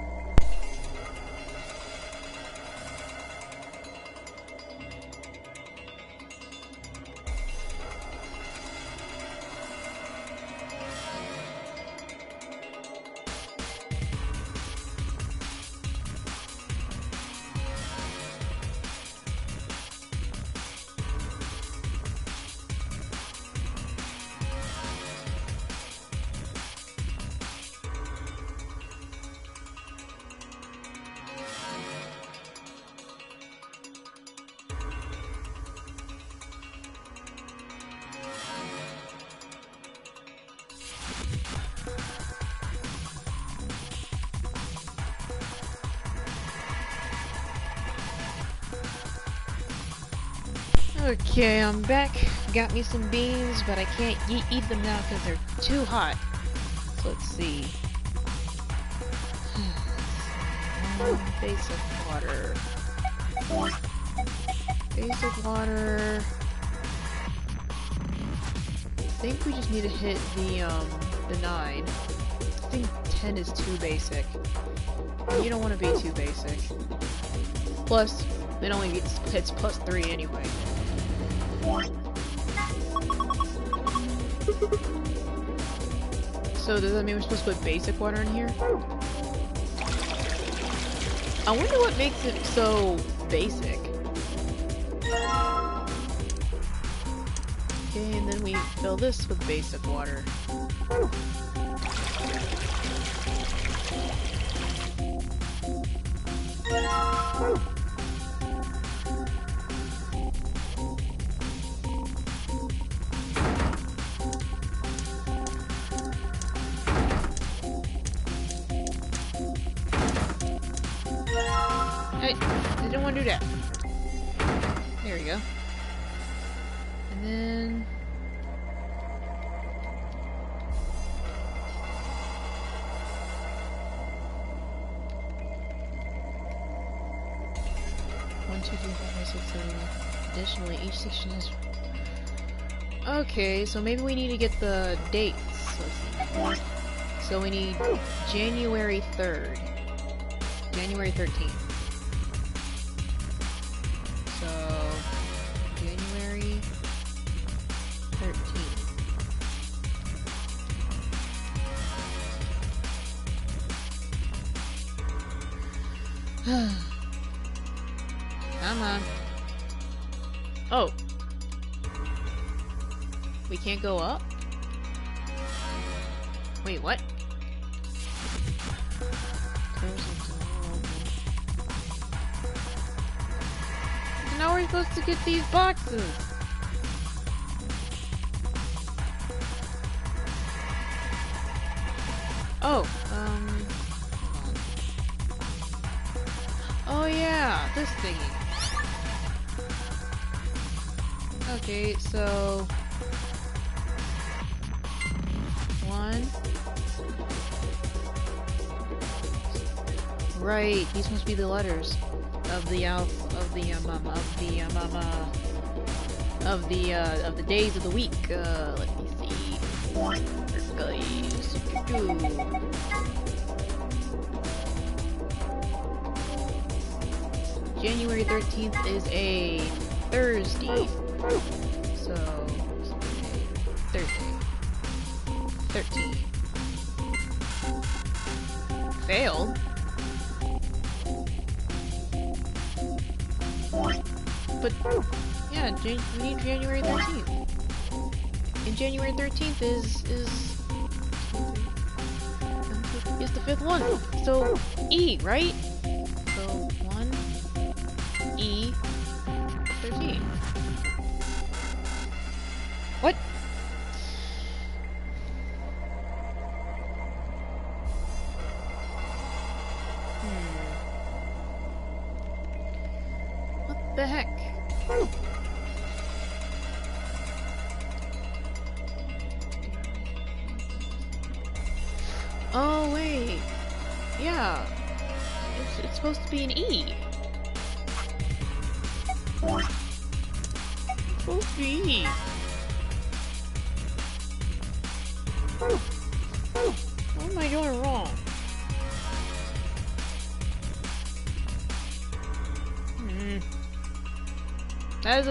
Okay, I'm back. Got me some beans, but I can't eat them now because they're too hot. So let's see. Basic water. Basic water. I think we just need to hit the um the nine. I think ten is too basic. You don't want to be too basic. Plus, it only hits, hits plus three anyway. So does that mean we're supposed to put basic water in here? I wonder what makes it so basic. Okay, and then we fill this with basic water. Hey, Okay, so maybe we need to get the dates. So we need January 3rd. January 13th. These boxes. Oh, um. Oh yeah, this thingy. Okay, so one. Right, these must be the letters of the alph of the um, um of the um, um uh, of the uh of the days of the week. Uh, let me see. Guys, January 13th is a Thursday. We need January 13th. And January 13th is, is, is the fifth one. So, E, right?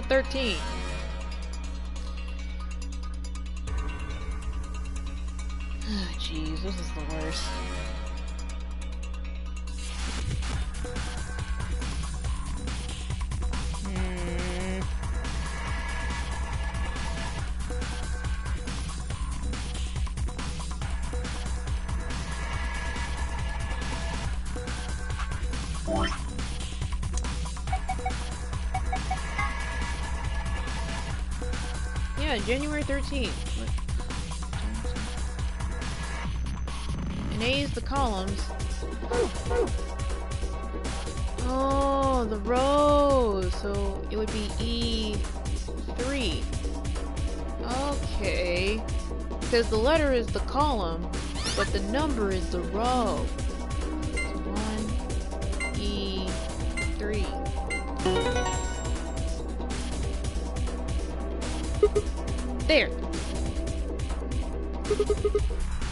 13. 13. And A is the columns. Oh, the rows. So it would be E3. Okay. Because the letter is the column, but the number is the row. One, E, three. There.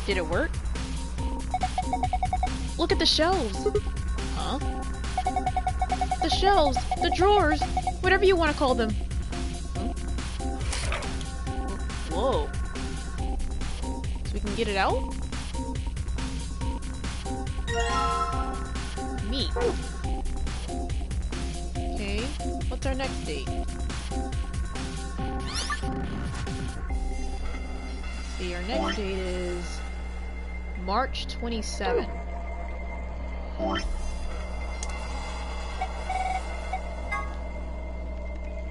Did it work? Look at the shelves. Huh? The shelves, the drawers, whatever you want to call them. Whoa. So we can get it out? Meat. Okay, what's our next date? Our next date is March 27.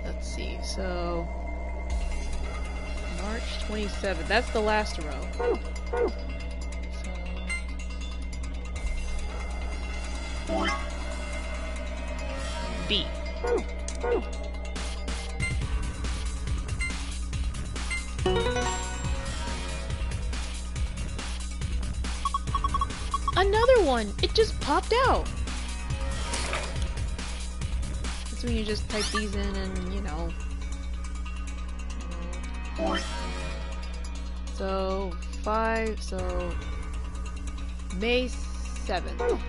Let's see, so March 27. That's the last row. You just type these in and, you know. So, 5, so. May 7th.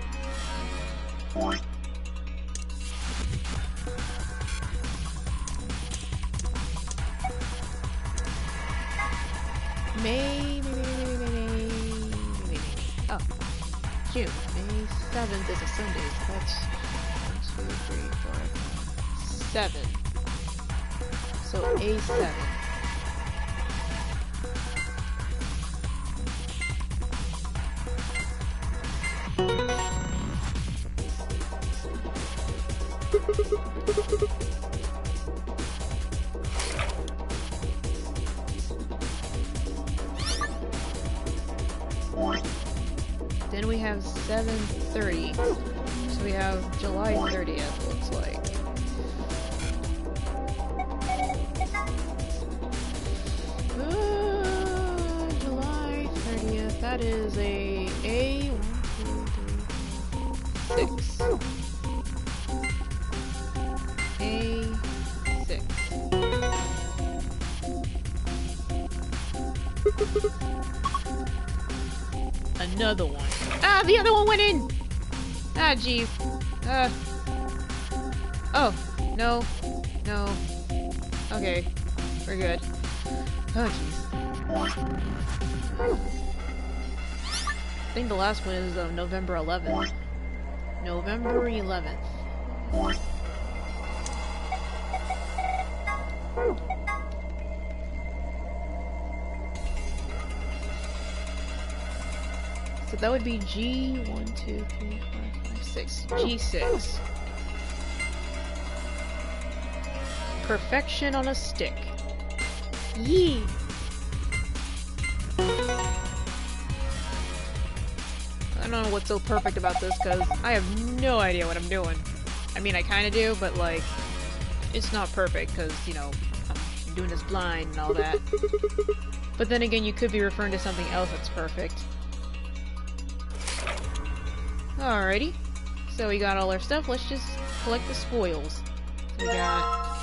7. So A7. then we have 7.30, so we have July 30th. The other one went in! Ah, jeez. Uh. Oh, no. No. Okay. We're good. Oh, jeez. I think the last one is uh, November 11th. November 11th. That would be G one, two, three, four, five, six. G6. Perfection on a stick. Yee! I don't know what's so perfect about this because I have no idea what I'm doing. I mean, I kind of do, but like, it's not perfect because, you know, I'm doing this blind and all that. But then again, you could be referring to something else that's perfect. Alrighty. So we got all our stuff. Let's just collect the spoils. We got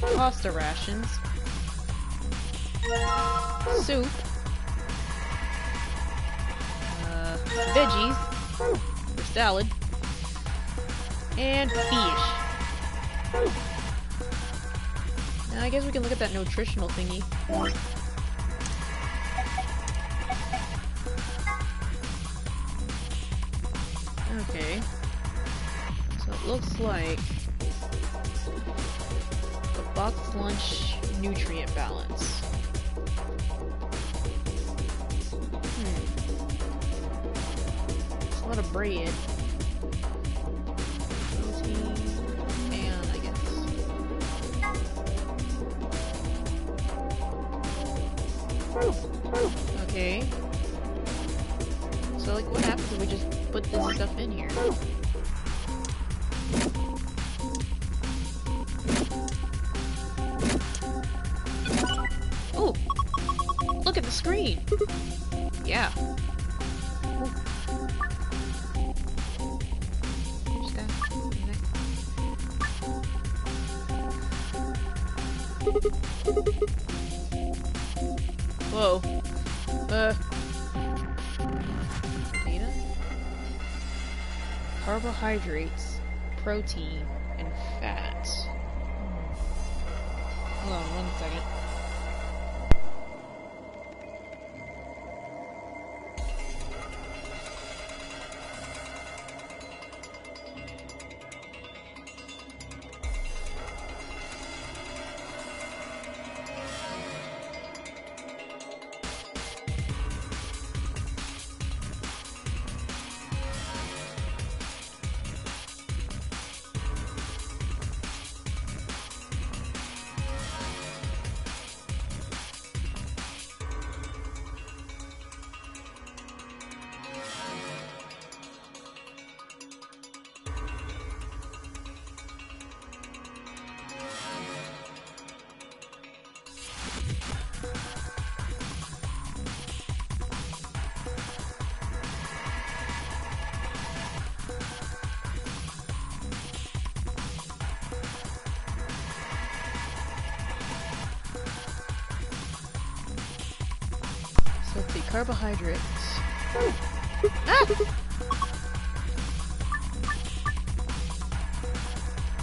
pasta rations, soup, uh, veggies for salad, and fish. Now I guess we can look at that nutritional thingy. Looks like a box lunch nutrient balance. Hmm. It's a lot of bread. Okay. So like what happens if we just put this stuff in here? Yeah. Ooh. Just gotta Whoa. Uh. Data? Carbohydrates, protein, carbohydrates. Ah!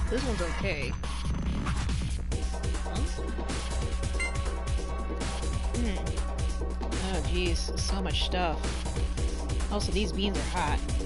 This one's okay. Hmm. Oh jeez, so much stuff. Also, these beans are hot.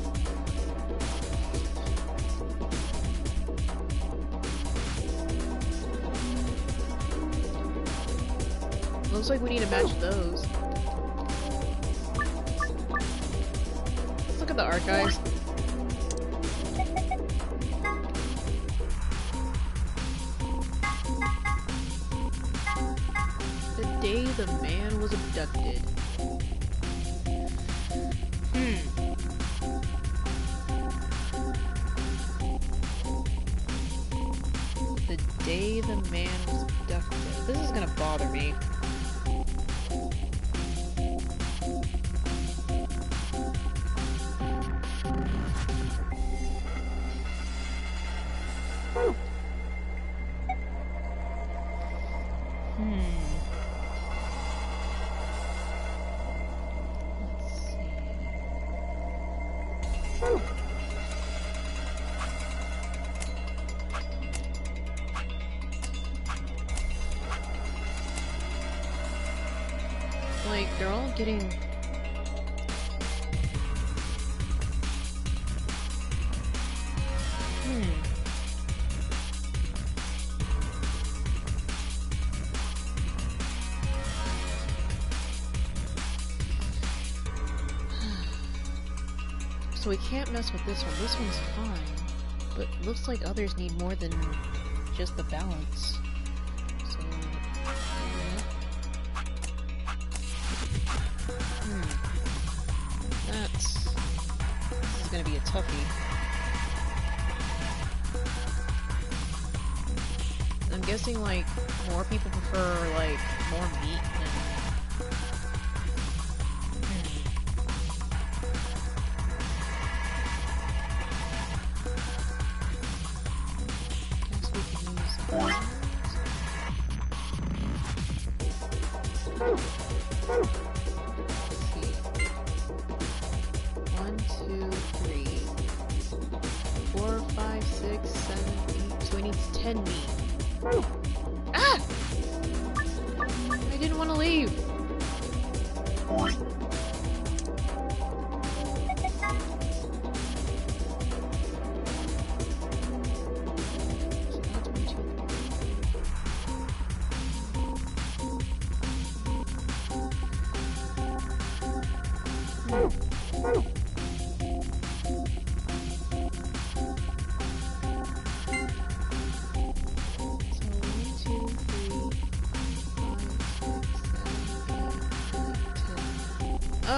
We can't mess with this one. This one's fine. But looks like others need more than just the balance.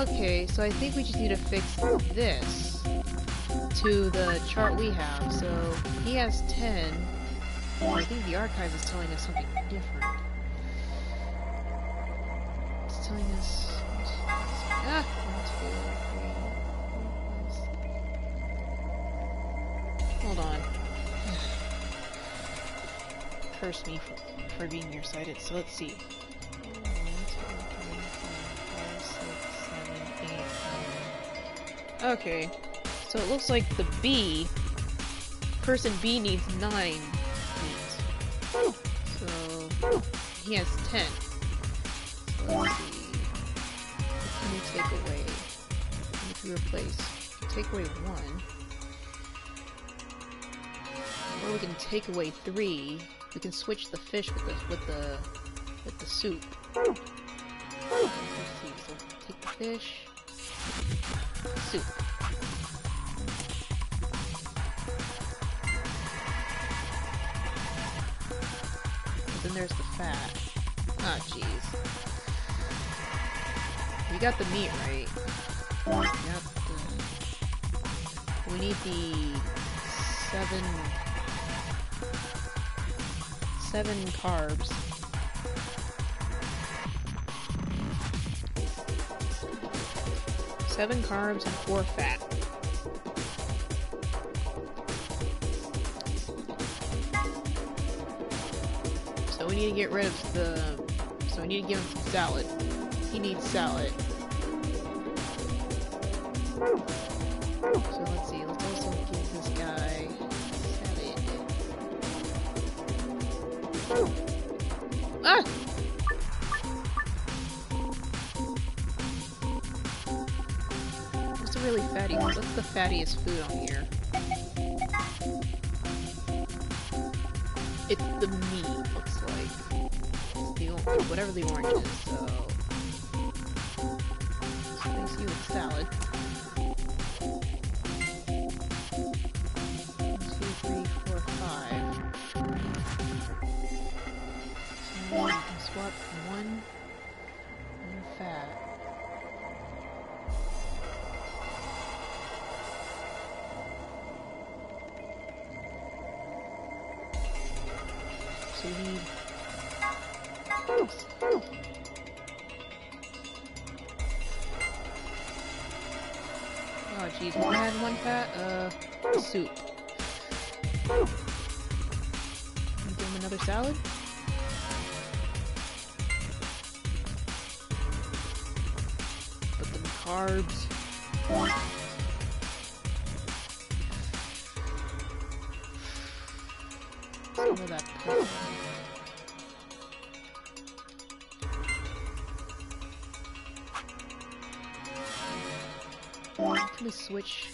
Okay, so I think we just need to fix this to the chart we have. So he has 10. I think the archive is telling us something different. It's telling us. Ah! Hold on. Curse me for, for being nearsighted. So let's see. Okay, so it looks like the B, person B needs 9 meat. So, he has 10. So let's see. What can we take away? Can we replace? Take away 1. Or we can take away 3. We can switch the fish with the, with the, with the soup. Let's see, so take the fish. Soup. Then there's the fat. Ah, jeez. We got the meat right. We need the seven... Seven carbs. Seven carbs and four fat. So we need to get rid of the... So we need to give him some salad. He needs salad. Fattiest food on here? It's the meat, looks like. It's the whatever the orange is, Uh, soup. Give him another salad? Switch?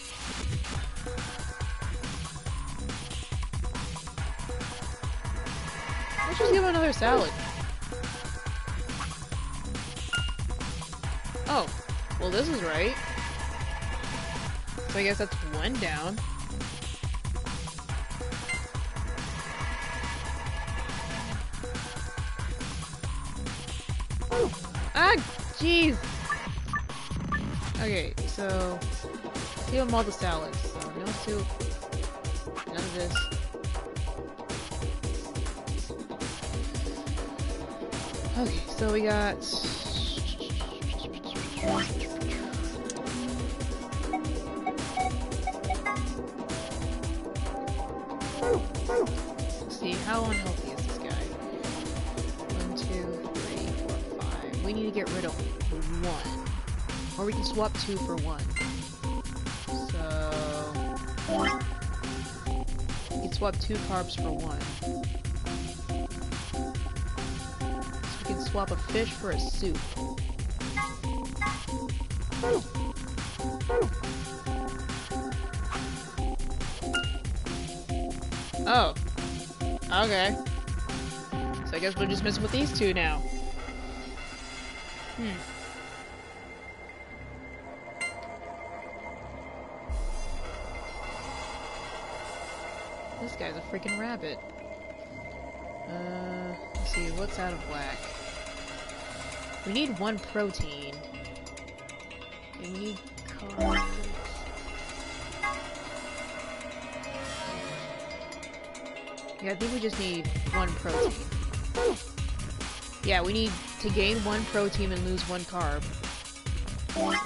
Let's just give him another salad. Oh, well this is right. So I guess that's one down. Ah, jeez! Okay, so give them all the salads. So no soup, none of this. Okay, so we got. Let's see, how unhealthy is this guy? One, two, three, four, five. We need to get rid of one. Or we can swap two for one. Swap two carbs for one. So we can swap a fish for a soup. Oh. Okay. So I guess we're just messing with these two now. Hmm. What's out of whack? We need one protein. We need carbs. Yeah, I think we just need one protein. Yeah, we need to gain one protein and lose one carb. Let's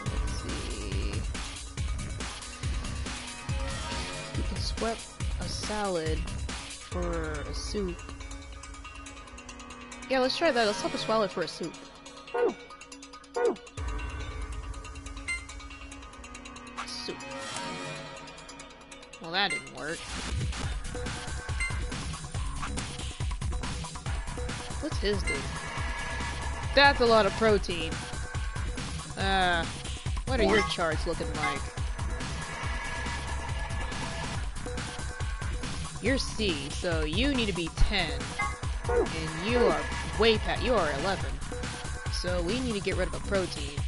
see. We can swap a salad for a soup. Yeah, let's try that. Let's help a swallow for a soup. Soup. Well, that didn't work. What's his do? That's a lot of protein. Uh, what are your charts looking like? You're C, so you need to be 10. And you are way past- you are 11. So we need to get rid of a protein.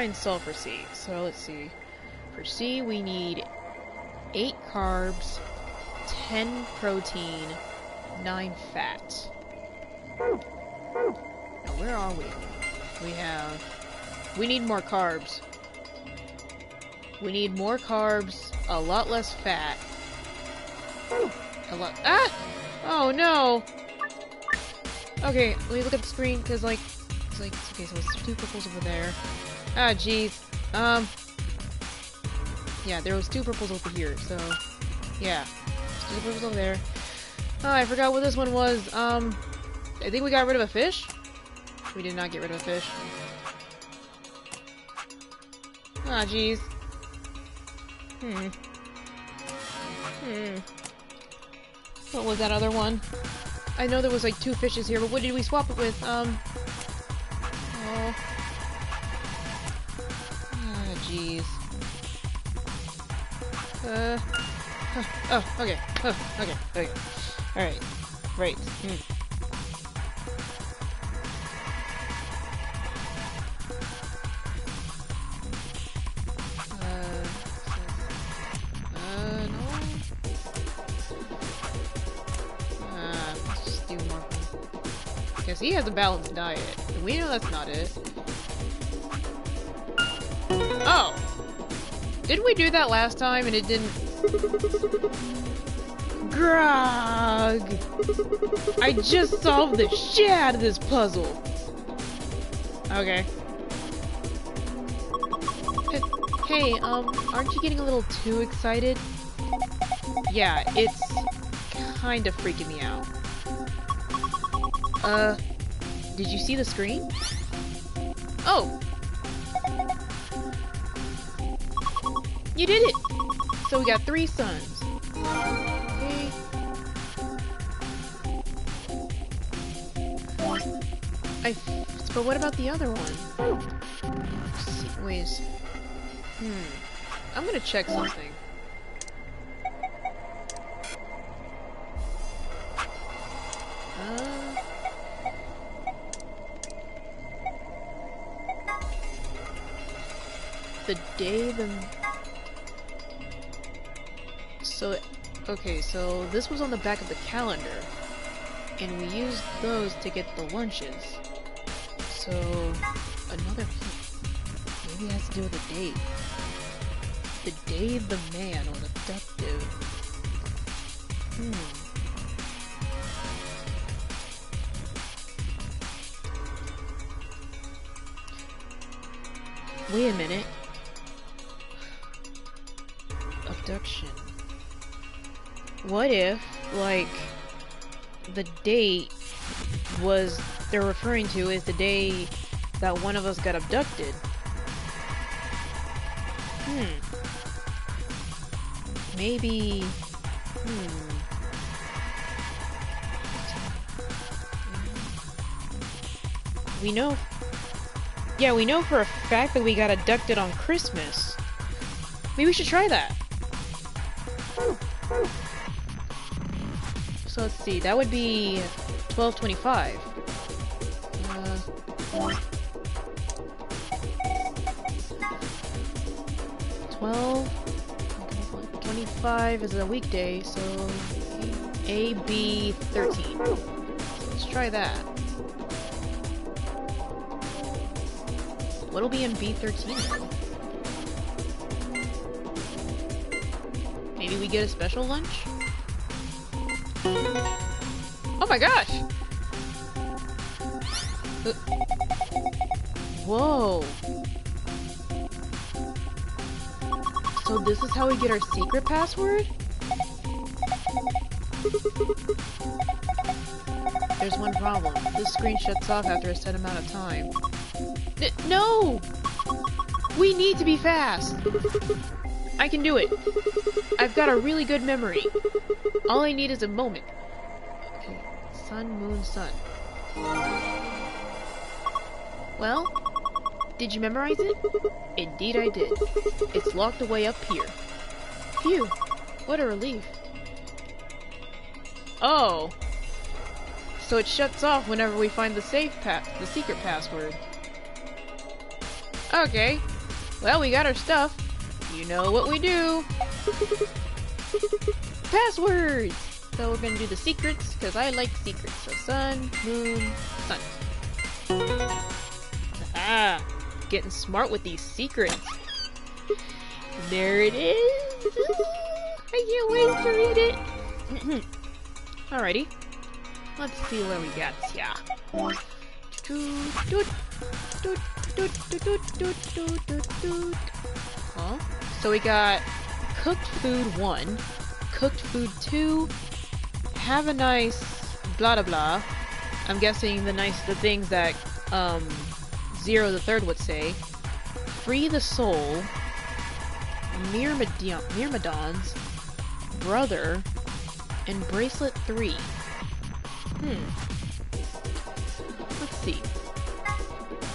Try and solve for C. So let's see. For C, we need 8 carbs, 10 protein, 9 fat. Now, where are we? We have... We need more carbs. We need more carbs, a lot less fat. A lot... Ah! Oh, no! Okay, let me look at the screen, because, like... It's like... Okay, so it's two purples over there. Ah, jeez. Um... Yeah, there was two purples over here, so... Yeah. Two purples over there. Oh, I forgot what this one was. Um, I think we got rid of a fish? We did not get rid of a fish. Ah, jeez. Hmm. Hmm. What was that other one? I know there was like two fishes here, but what did we swap it with? Um. Oh. Oh, okay. Oh, okay. Okay. Alright. Right. Hmm. Uh, uh, no? Uh, just do more. Because he has a balanced diet. We know that's not it. Oh! Didn't we do that last time and it didn't... Grog! I just solved the shit out of this puzzle! Okay. Hey, um, aren't you getting a little too excited? Yeah, it's kinda freaking me out. Uh, did you see the screen? Oh! You did it! So we got three suns. Okay. I... But what about the other one? Wait. Hmm. I'm gonna check something. the day the... okay, so this was on the back of the calendar, and we used those to get the lunches. So, another... Maybe it has to do with the date. The day the man was abducted. Hmm. Wait a minute What if, like, the date was they're referring to is the day that one of us got abducted? Hmm. Maybe... Hmm. We know... Yeah, we know for a fact that we got abducted on Christmas. Maybe we should try that. So let's see, that would be 1225. Uh, 12, 25 is a weekday, so AB 13. So let's try that. What'll be in B13 Maybe we get a special lunch? Oh my gosh! Whoa! So this is how we get our secret password? There's one problem. This screen shuts off after a set amount of time. N no! We need to be fast! I can do it! I've got a really good memory. All I need is a moment. Okay, sun, moon, sun. Well, did you memorize it? Indeed I did. It's locked away up here. Phew, what a relief. Oh. So it shuts off whenever we find the safe pass the secret password. Okay. Well, we got our stuff. You know what we do. Passwords! So we're gonna do the secrets, because I like secrets. So sun, moon, sun. Ah, getting smart with these secrets. There it is! I can't wait to read it! Alrighty. Let's see where we got yeah. Huh? So we got cooked food 1, cooked food 2, have a nice blah blah blah. I'm guessing the nice the things that um Zero the Third would say. Free the soul. Myrmidon, Myrmidon's brother and bracelet 3. Hmm. Let's see.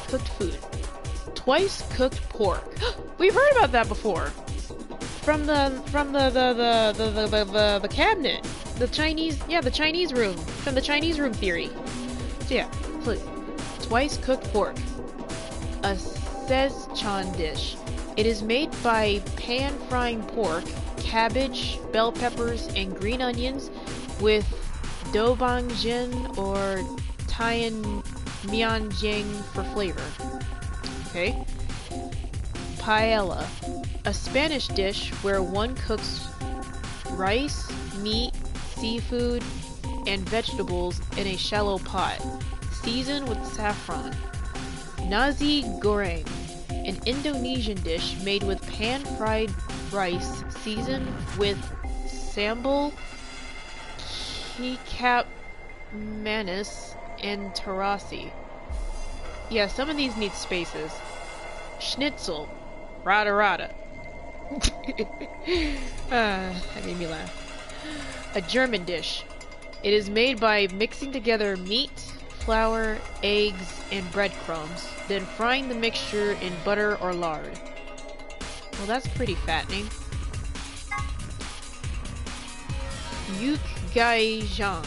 Cooked food. Twice cooked pork. We've heard about that before. From the from the the the the the, the, the, the cabinet. The Chinese yeah, the Chinese room. From the Chinese room theory. So yeah, please. Twice cooked pork. A Szechuan dish. It is made by pan frying pork, cabbage, bell peppers, and green onions with doubanjiang or Taiyan mianjiang for flavor. Okay. Paella. A Spanish dish where one cooks rice, meat, seafood, and vegetables in a shallow pot, seasoned with saffron. Nasi goreng, an Indonesian dish made with pan-fried rice seasoned with sambal, kecap manis, and terasi. Yeah, some of these need spaces. Schnitzel, rada rada. ah, that made me laugh. A German dish. It is made by mixing together meat, flour, eggs, and breadcrumbs, then frying the mixture in butter or lard. Well, that's pretty fattening. Yukgaejang,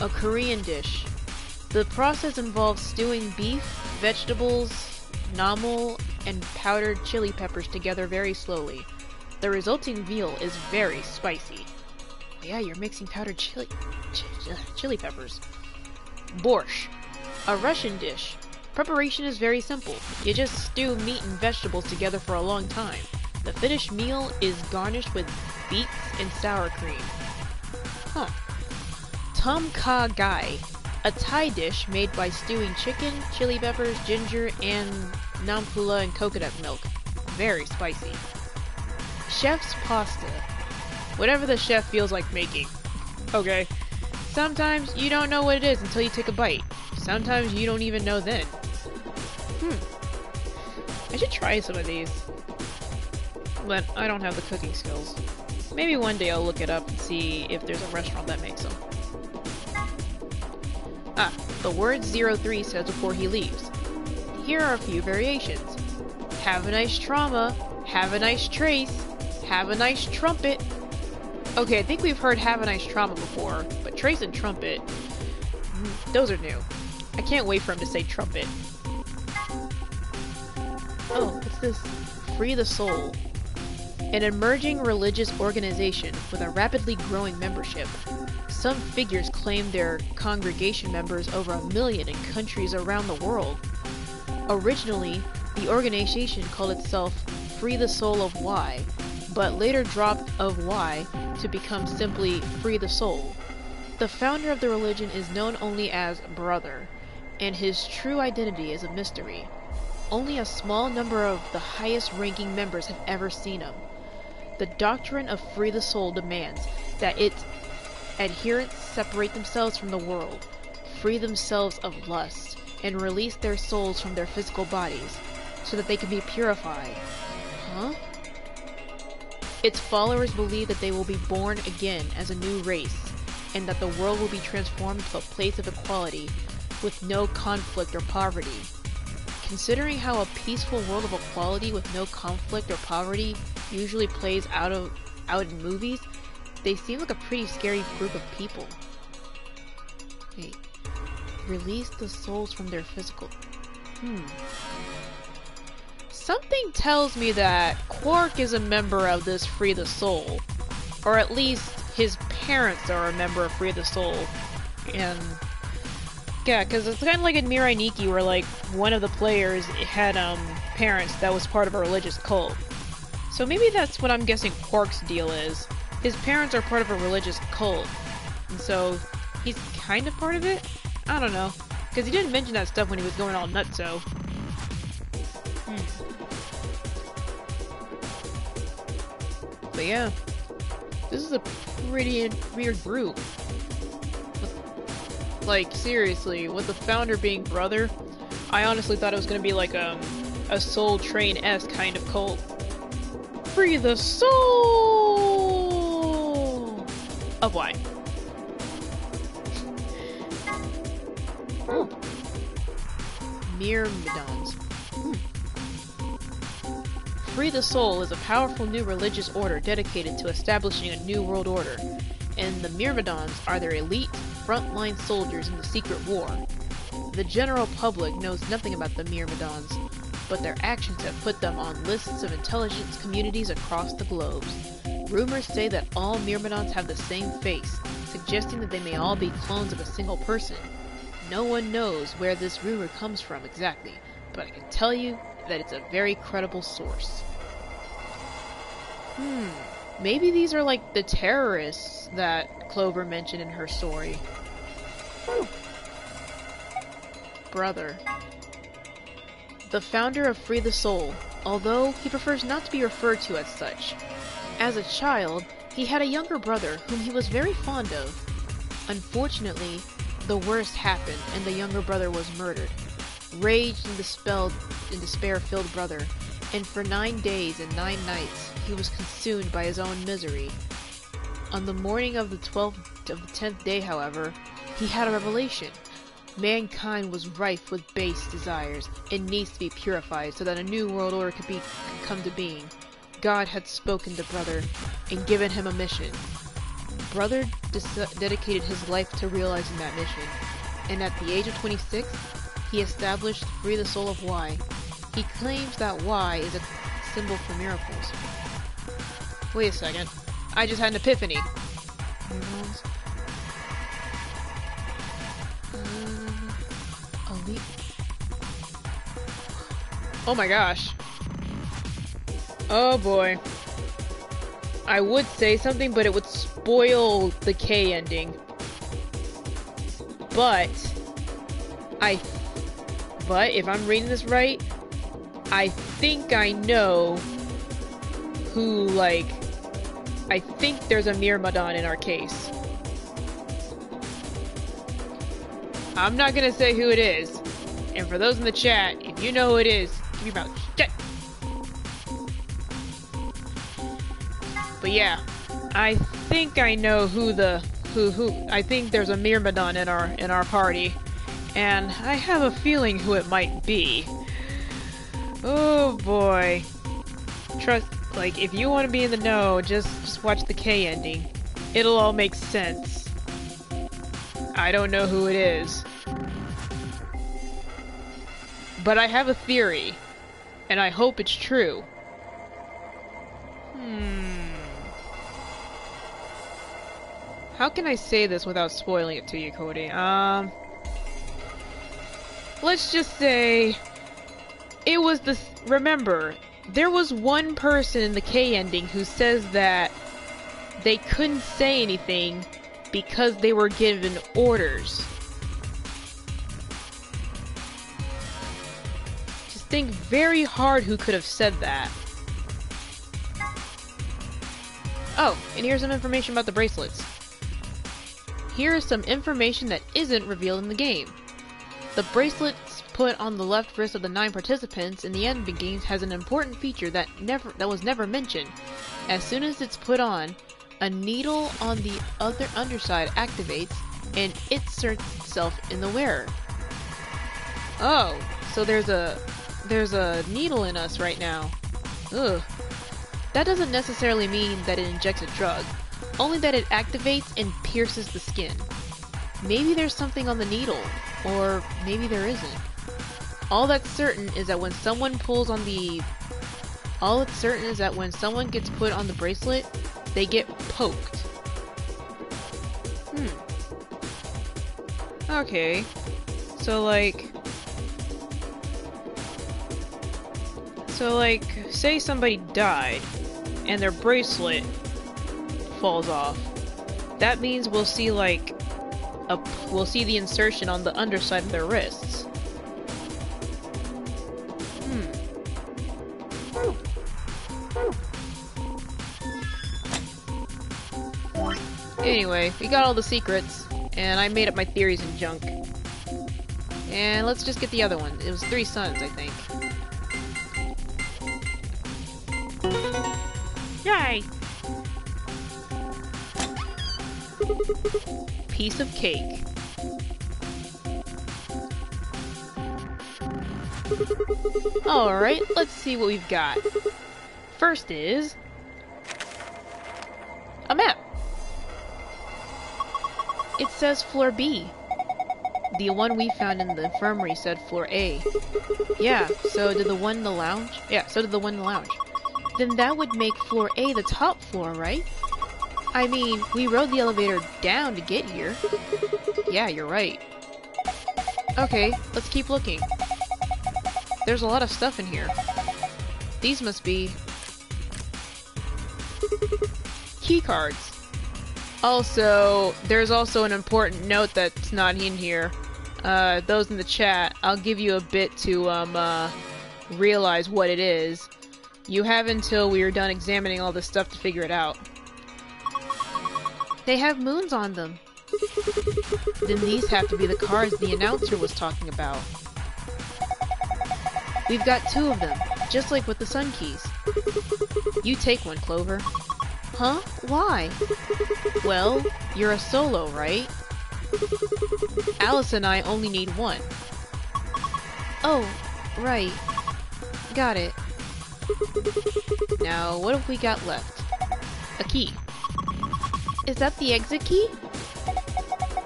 a Korean dish. The process involves stewing beef, vegetables, namul, and powdered chili peppers together very slowly. The resulting meal is very spicy. Yeah, you're mixing powdered chili, ch chili peppers. Borscht, a Russian dish. Preparation is very simple. You just stew meat and vegetables together for a long time. The finished meal is garnished with beets and sour cream. Huh. Tom Kha Gai, a Thai dish made by stewing chicken, chili peppers, ginger, and nam pla and coconut milk. Very spicy. Chef's pasta. Whatever the chef feels like making. Okay. Sometimes you don't know what it is until you take a bite. Sometimes you don't even know then. Hmm. I should try some of these. But I don't have the cooking skills. Maybe one day I'll look it up and see if there's a restaurant that makes them. Ah, the word 03 says before he leaves. Here are a few variations. Have a nice trauma, have a nice trace, have a nice trumpet. Okay, I think we've heard have a nice trauma before, but trace and trumpet, mm, those are new. I can't wait for him to say trumpet. Oh, what's this? Free the Soul. An emerging religious organization with a rapidly growing membership. Some figures claim their congregation members over a million in countries around the world. Originally, the organization called itself Free the Soul of Y, but later dropped of Y to become simply Free the Soul. The founder of the religion is known only as Brother, and his true identity is a mystery. Only a small number of the highest ranking members have ever seen him. The doctrine of Free the Soul demands that its adherents separate themselves from the world, free themselves of lust, and release their souls from their physical bodies, so that they can be purified. Huh? Its followers believe that they will be born again as a new race, and that the world will be transformed to a place of equality, with no conflict or poverty. Considering how a peaceful world of equality with no conflict or poverty usually plays out of out in movies, they seem like a pretty scary group of people. Wait. Release the souls from their physical... Hmm. Something tells me that Quark is a member of this Free the Soul. Or at least his parents are a member of Free the Soul. And... Yeah, because it's kind of like in Mirai Nikki where, like, one of the players had, um, parents that was part of a religious cult. So maybe that's what I'm guessing Quark's deal is. His parents are part of a religious cult. And so, he's kind of part of it? I don't know. Because he didn't mention that stuff when he was going all nutso. Hmm. But yeah. This is a pretty weird group. Like, seriously, with the founder being brother, I honestly thought it was gonna be like um, a Soul Train-esque kind of cult. Free the soul of why. Oh. Myrmidons. Free the Soul is a powerful new religious order dedicated to establishing a new world order, and the Myrmidons are their elite, frontline soldiers in the secret war. The general public knows nothing about the Myrmidons, but their actions have put them on lists of intelligence communities across the globe. Rumors say that all Myrmidons have the same face, suggesting that they may all be clones of a single person. No one knows where this rumor comes from exactly, but I can tell you that it's a very credible source. Hmm, maybe these are like the terrorists that Clover mentioned in her story. Brother. The founder of Free the Soul, although he prefers not to be referred to as such. As a child, he had a younger brother whom he was very fond of. Unfortunately, the worst happened and the younger brother was murdered. Raged and dispelled and despair-filled brother, and for nine days and nine nights he was consumed by his own misery. On the morning of the twelfth of the tenth day, however, he had a revelation. Mankind was rife with base desires and needs to be purified so that a new world order could be could come to being. God had spoken to Brother and given him a mission. Brother dedicated his life to realizing that mission, and at the age of 26, he established Free the Soul of Y. He claims that Y is a symbol for miracles. Wait a second. I just had an epiphany. Oh my gosh. Oh boy. I would say something, but it would spoil the K ending. But, I, but if I'm reading this right, I think I know who, like, I think there's a Myrmidon in our case. I'm not gonna say who it is. And for those in the chat, if you know who it is, keep your mouth shut. But yeah, I think I know who the who who I think there's a Myrmidon in our in our party. And I have a feeling who it might be. Oh boy. Trust like if you want to be in the know, just just watch the K ending. It'll all make sense. I don't know who it is. But I have a theory, and I hope it's true. Hmm. How can I say this without spoiling it to you, Cody? Um. Let's just say. It was the. Remember, there was one person in the K ending who says that they couldn't say anything because they were given orders. Just think very hard who could have said that. Oh, and here's some information about the bracelets. Here is some information that isn't revealed in the game. The bracelets put on the left wrist of the nine participants in the ending games has an important feature that never that was never mentioned. As soon as it's put on, a needle on the other underside activates and inserts itself in the wearer. Oh, so there's a there's a needle in us right now. Ugh. That doesn't necessarily mean that it injects a drug, only that it activates and pierces the skin. Maybe there's something on the needle, or maybe there isn't. All that's certain is that when someone pulls on the... All that's certain is that when someone gets put on the bracelet, they get poked. Hmm. Okay. So, like... So, like, say somebody died, and their bracelet falls off. That means we'll see, like, a, we'll see the insertion on the underside of their wrists. Hmm. Anyway, we got all the secrets, and I made up my theories and junk. And let's just get the other one. It was three suns, I think. Yay! Piece of cake. Alright, let's see what we've got. First is... A map. It says floor B. The one we found in the infirmary said floor A. Yeah, so did the one in the lounge? Yeah, so did the one in the lounge. Then that would make floor A the top floor, right? I mean, we rode the elevator down to get here. Yeah, you're right. Okay, let's keep looking. There's a lot of stuff in here. These must be... key cards. Also, there's also an important note that's not in here. Uh, those in the chat, I'll give you a bit to um, uh, realize what it is. You have until we are done examining all this stuff to figure it out. They have moons on them. Then these have to be the cards the announcer was talking about. We've got two of them, just like with the sun keys. You take one, Clover. Huh? Why? Well, you're a solo, right? Alice and I only need one. Oh, right. Got it. Now, what have we got left? A key. Is that the exit key?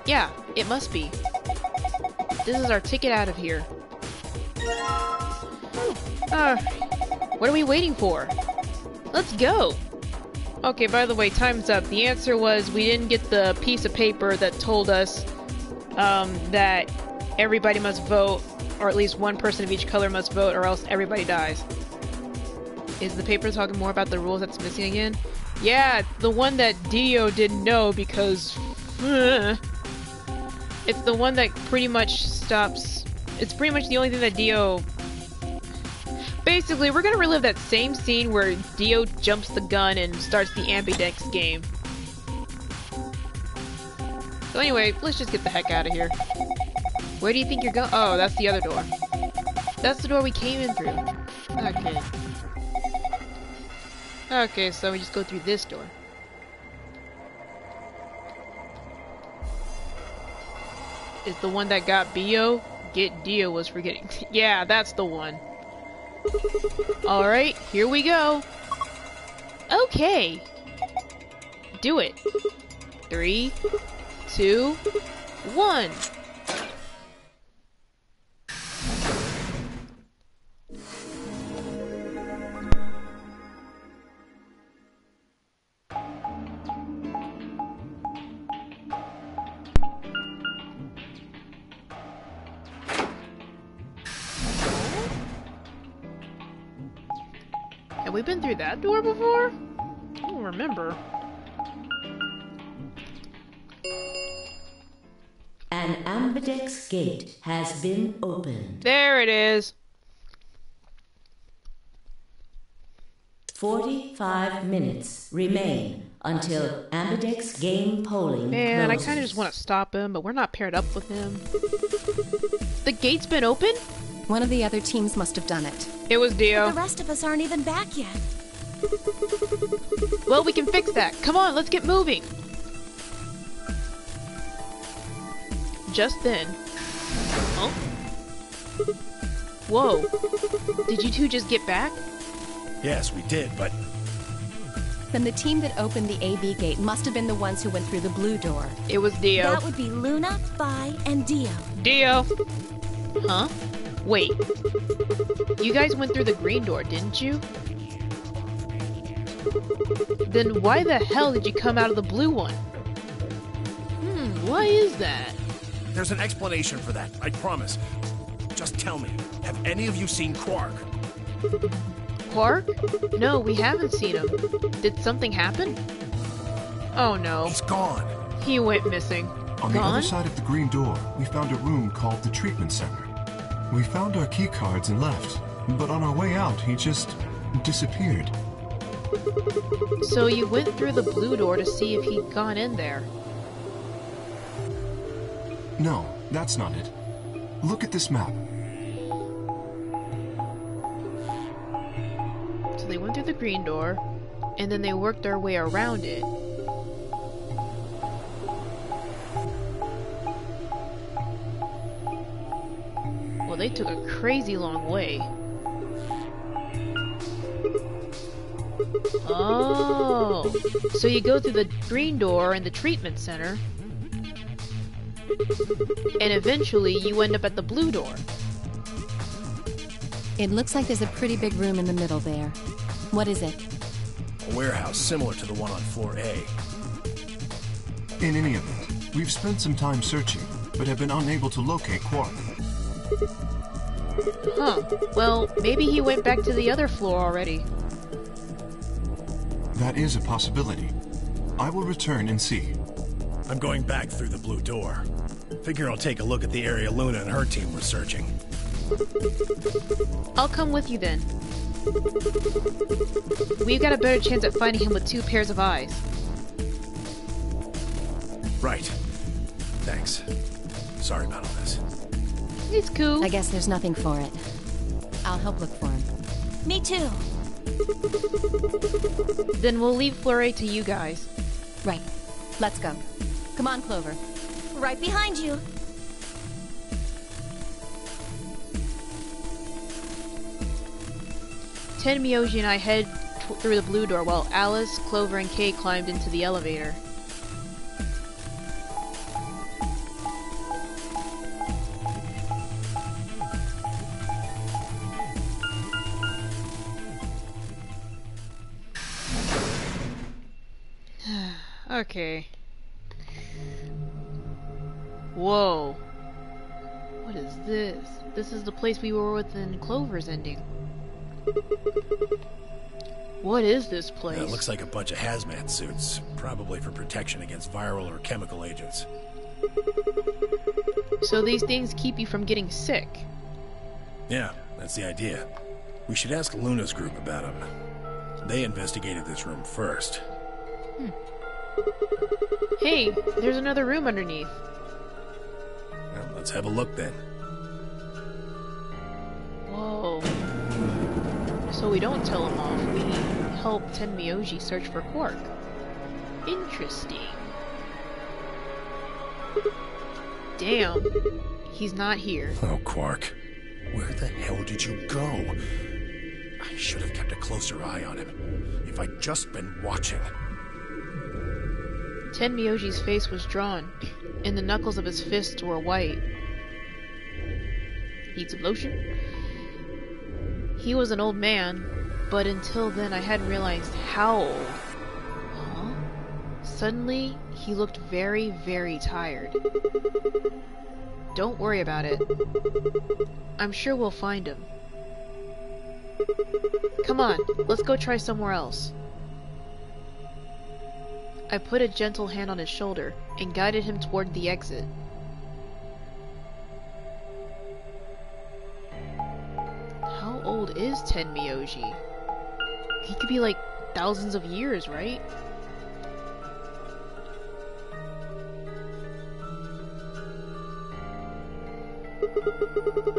Yeah, it must be. This is our ticket out of here. Uh, what are we waiting for? Let's go! Okay, by the way, time's up. The answer was we didn't get the piece of paper that told us um, that everybody must vote, or at least one person of each color must vote, or else everybody dies. Is the paper talking more about the rules that's missing again? Yeah, the one that Dio didn't know because... It's the one that pretty much stops... It's pretty much the only thing that Dio Basically, we're gonna relive that same scene where Dio jumps the gun and starts the ambidex game. So anyway, let's just get the heck out of here. Where do you think you're going? Oh, that's the other door. That's the door we came in through. Okay. Okay, so we just go through this door. Is the one that got Bio? Get Dio was forgetting. yeah, that's the one. Alright, here we go. Okay. Do it. Three, two, one. That door before? I don't remember. An ambidex gate has been opened. There it is. 45 minutes remain until ambidex game polling Man, closes. I kind of just want to stop him, but we're not paired up with him. The gate's been open? One of the other teams must have done it. It was Dio. The rest of us aren't even back yet. Well, we can fix that. Come on, let's get moving. Just then. Oh. Whoa. Did you two just get back? Yes, we did, but Then the team that opened the AB gate must have been the ones who went through the blue door. It was Dio. That would be Luna, Vi, and Dio. Dio. Huh? Wait. You guys went through the green door, didn't you? Then why the hell did you come out of the blue one? Hmm, why is that? there's an explanation for that, I promise. Just tell me, have any of you seen Quark? Quark? No, we haven't seen him. Did something happen? Oh no. He's gone. He went missing. On the other side of the green door, we found a room called the treatment center. We found our key cards and left, but on our way out, he just disappeared. So you went through the blue door to see if he'd gone in there. No, that's not it. Look at this map. So they went through the green door, and then they worked their way around it. Well, they took a crazy long way. Oh, so you go through the green door in the treatment center, and eventually you end up at the blue door. It looks like there's a pretty big room in the middle there. What is it? A warehouse similar to the one on floor A. In any event, we've spent some time searching, but have been unable to locate Quark. Huh. Well, maybe he went back to the other floor already. That is a possibility. I will return and see. I'm going back through the blue door. Figure I'll take a look at the area Luna and her team were searching. I'll come with you then. We've got a better chance at finding him with two pairs of eyes. Right. Thanks. Sorry about all this. It's cool. I guess there's nothing for it. I'll help look for him. Me too. Then we'll leave Floor A to you guys. Right. Let's go. Come on, Clover. Right behind you. Tenmyoji and I head through the blue door while Alice, Clover, and K climbed into the elevator. Place we were with in Clover's ending. What is this place? It looks like a bunch of hazmat suits, probably for protection against viral or chemical agents. So these things keep you from getting sick. Yeah, that's the idea. We should ask Luna's group about them. They investigated this room first. Hmm. Hey, there's another room underneath. Well, let's have a look then. Whoa. So we don't tell him off, we help Tenmyoji search for Quark. Interesting. Damn, he's not here. Oh, Quark. Where the hell did you go? I should have kept a closer eye on him. If I'd just been watching. Tenmyoji's face was drawn, and the knuckles of his fists were white. Need some lotion? He was an old man, but until then I hadn't realized how old. Huh? Suddenly, he looked very, very tired. Don't worry about it. I'm sure we'll find him. Come on, let's go try somewhere else. I put a gentle hand on his shoulder and guided him toward the exit. Old is Tenmyoji? He could be like thousands of years, right?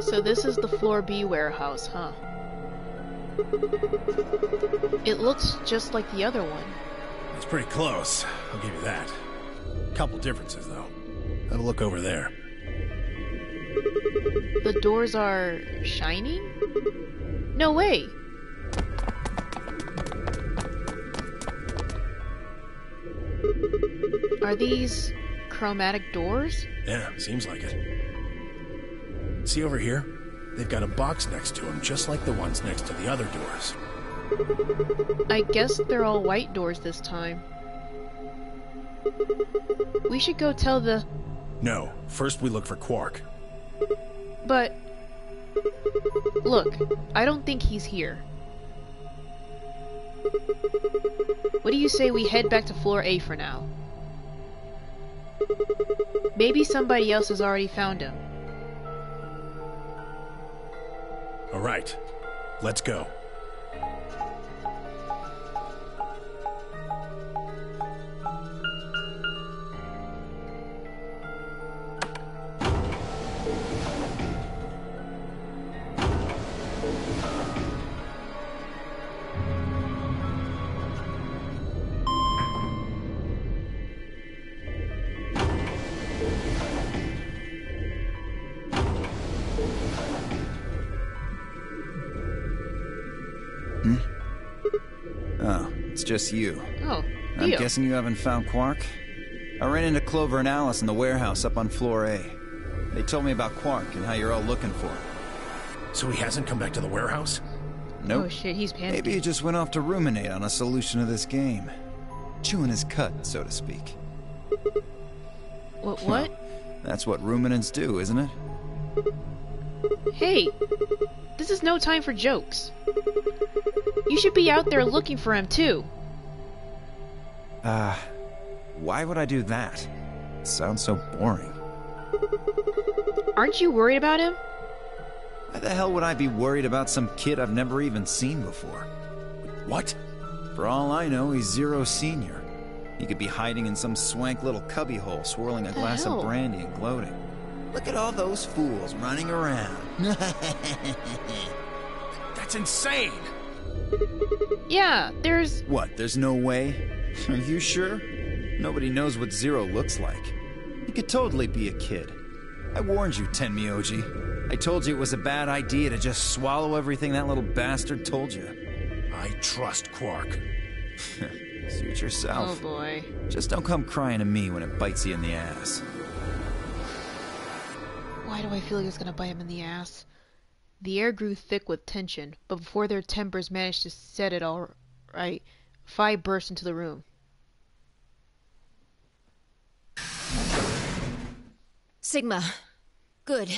So this is the Floor B warehouse, huh? It looks just like the other one. It's pretty close, I'll give you that. Couple differences, though. Have a look over there. The doors are shining? No way! Are these chromatic doors? Yeah, seems like it. See over here? They've got a box next to them, just like the ones next to the other doors. I guess they're all white doors this time. We should go tell the... No, first we look for Quark. But... Look, I don't think he's here. What do you say we head back to floor A for now? Maybe somebody else has already found him. Alright, let's go. Just you. Oh, I'm Dio. guessing you haven't found Quark? I ran into Clover and Alice in the warehouse up on floor A. They told me about Quark and how you're all looking for him. So he hasn't come back to the warehouse? Nope. Oh shit, he's panicking. Maybe he just went off to ruminate on a solution to this game. Chewing his cud, so to speak. What? What? That's what ruminants do, isn't it? Hey, this is no time for jokes. You should be out there looking for him too. Ah, why would I do that? It sounds so boring. Aren't you worried about him? Why the hell would I be worried about some kid I've never even seen before? What? For all I know, he's Zero Senior. He could be hiding in some swank little cubbyhole, swirling a glass hell? of brandy and gloating. Look at all those fools running around. That's insane! Yeah, there's. What, there's no way? Are you sure? Nobody knows what Zero looks like. He could totally be a kid. I warned you, Tenmyoji. I told you it was a bad idea to just swallow everything that little bastard told you. I trust Quark. Suit yourself. Oh boy. Just don't come crying to me when it bites you in the ass. Why do I feel like it's gonna bite him in the ass? The air grew thick with tension, but before their tempers managed to set it all right, Phi burst into the room. Sigma. Good.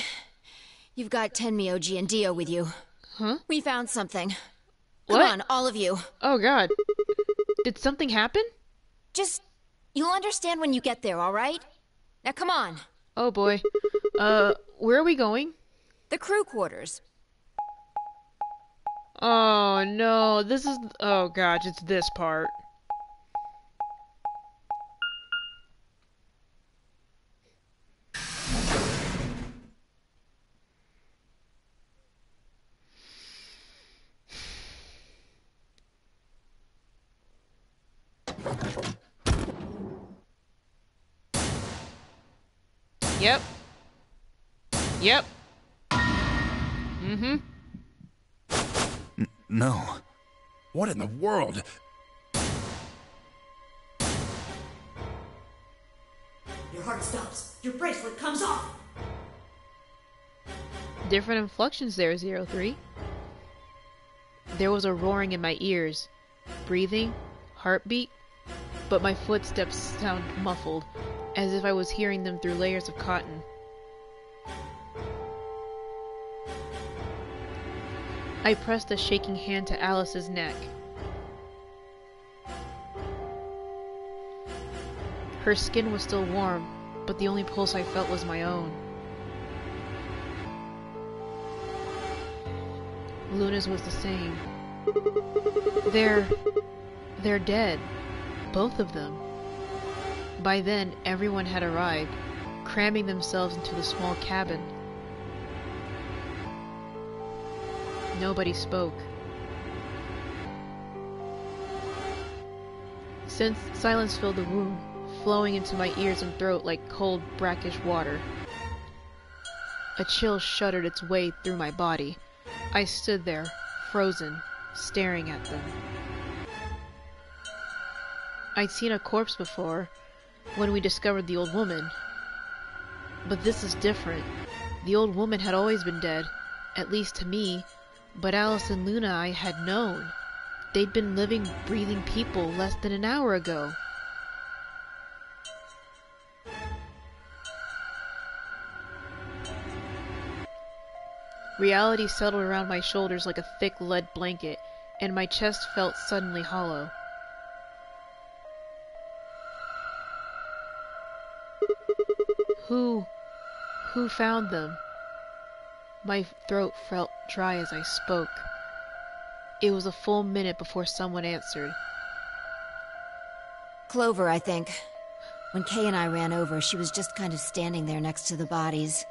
You've got Tenmyoji and Dio with you. Huh? We found something. What? Come on, all of you. Oh god. Did something happen? Just. You'll understand when you get there, alright? Now come on. Oh boy. Uh, where are we going? The crew quarters. Oh no, this is. Oh gosh, it's this part. Yep. Yep. Mm-hmm. No. What in the world? Your heart stops. Your bracelet comes off. Different inflections there, Zero Three. There was a roaring in my ears, breathing, heartbeat, but my footsteps sound muffled, as if I was hearing them through layers of cotton. I pressed a shaking hand to Alice's neck. Her skin was still warm, but the only pulse I felt was my own. Luna's was the same. They're. they're dead. Both of them. By then, everyone had arrived, cramming themselves into the small cabin. Nobody spoke. Since silence filled the room, flowing into my ears and throat like cold, brackish water. A chill shuddered its way through my body. I stood there, frozen, staring at them. I'd seen a corpse before, when we discovered the old woman. But this is different. The old woman had always been dead, at least to me, but Alice and Luna I had known. They'd been living, breathing people less than an hour ago. Reality settled around my shoulders like a thick lead blanket, and my chest felt suddenly hollow. Who. who found them? My throat felt dry as I spoke. It was a full minute before someone answered. Clover, I think. When K and I ran over, she was just kind of standing there next to the bodies.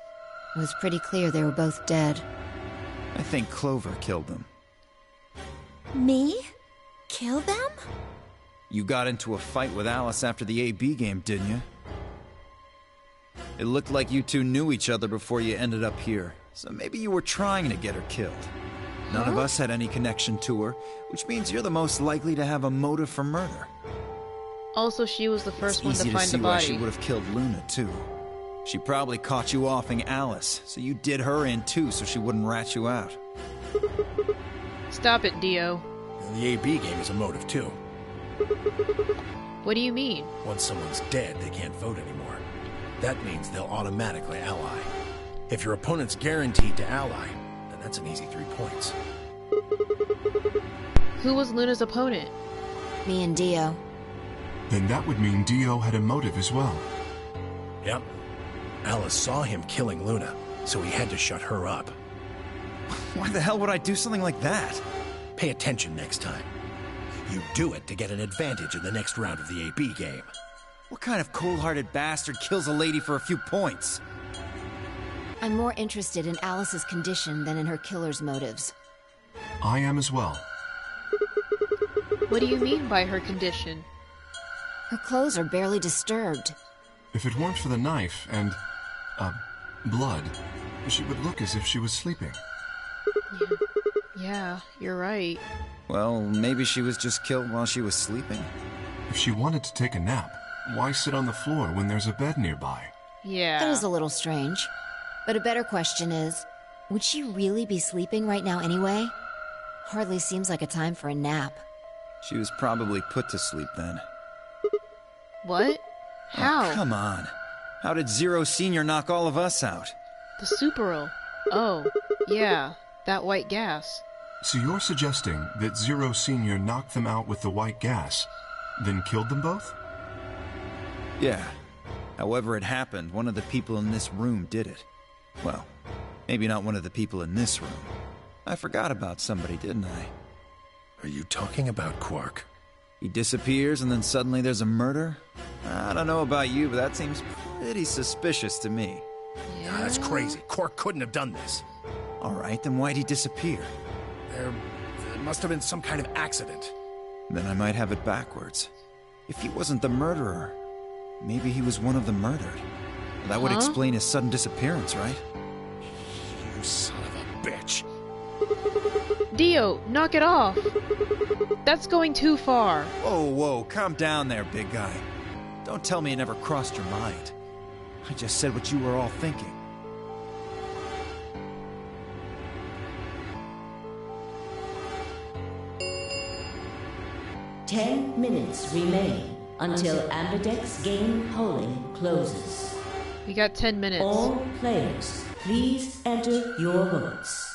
It was pretty clear they were both dead. I think Clover killed them. Me? Kill them? You got into a fight with Alice after the AB game, didn't you? It looked like you two knew each other before you ended up here, so maybe you were trying to get her killed. None of us had any connection to her, which means you're the most likely to have a motive for murder. Also, she was the first it's one easy to to find see the why she would have killed Luna, too. She probably caught you offing Alice, so you did her in too so she wouldn't rat you out. Stop it, Dio. The AB game is a motive, too. What do you mean? Once someone's dead, they can't vote anymore. That means they'll automatically ally. If your opponent's guaranteed to ally, then that's an easy three points. Who was Luna's opponent? Me and Dio. Then that would mean Dio had a motive as well. Yep. Alice saw him killing Luna, so he had to shut her up. Why the hell would I do something like that? Pay attention next time. You do it to get an advantage in the next round of the AB game. What kind of cold-hearted bastard kills a lady for a few points? I'm more interested in Alice's condition than in her killer's motives. I am as well. What do you mean by her condition? Her clothes are barely disturbed. If it weren't for the knife and, uh, blood, she would look as if she was sleeping. Yeah, yeah you're right. Well, maybe she was just killed while she was sleeping. If she wanted to take a nap, why sit on the floor when there's a bed nearby? Yeah. That is a little strange. But a better question is would she really be sleeping right now anyway? Hardly seems like a time for a nap. She was probably put to sleep then. What? Oh, How? Oh, come on. How did Zero Senior knock all of us out? The Soporil. Oh, yeah, that white gas. So you're suggesting that Zero Senior knocked them out with the white gas, then killed them both? Yeah. However it happened, one of the people in this room did it. Well, maybe not one of the people in this room. I forgot about somebody, didn't I? Are you talking about Quark? He disappears and then suddenly there's a murder? I don't know about you, but that seems pretty suspicious to me. Ah, that's crazy. Quark couldn't have done this. Alright, then why'd he disappear? There, there must have been some kind of accident. Then I might have it backwards. If he wasn't the murderer, maybe he was one of the murdered. That would Huh? explain his sudden disappearance, right? You son of a bitch. Dio, knock it off. That's going too far. Whoa, whoa, calm down there, big guy. Don't tell me it never crossed your mind. I just said what you were all thinking. Ten minutes remain until Ambidex game polling closes. We got 10 minutes. All players, please enter your votes.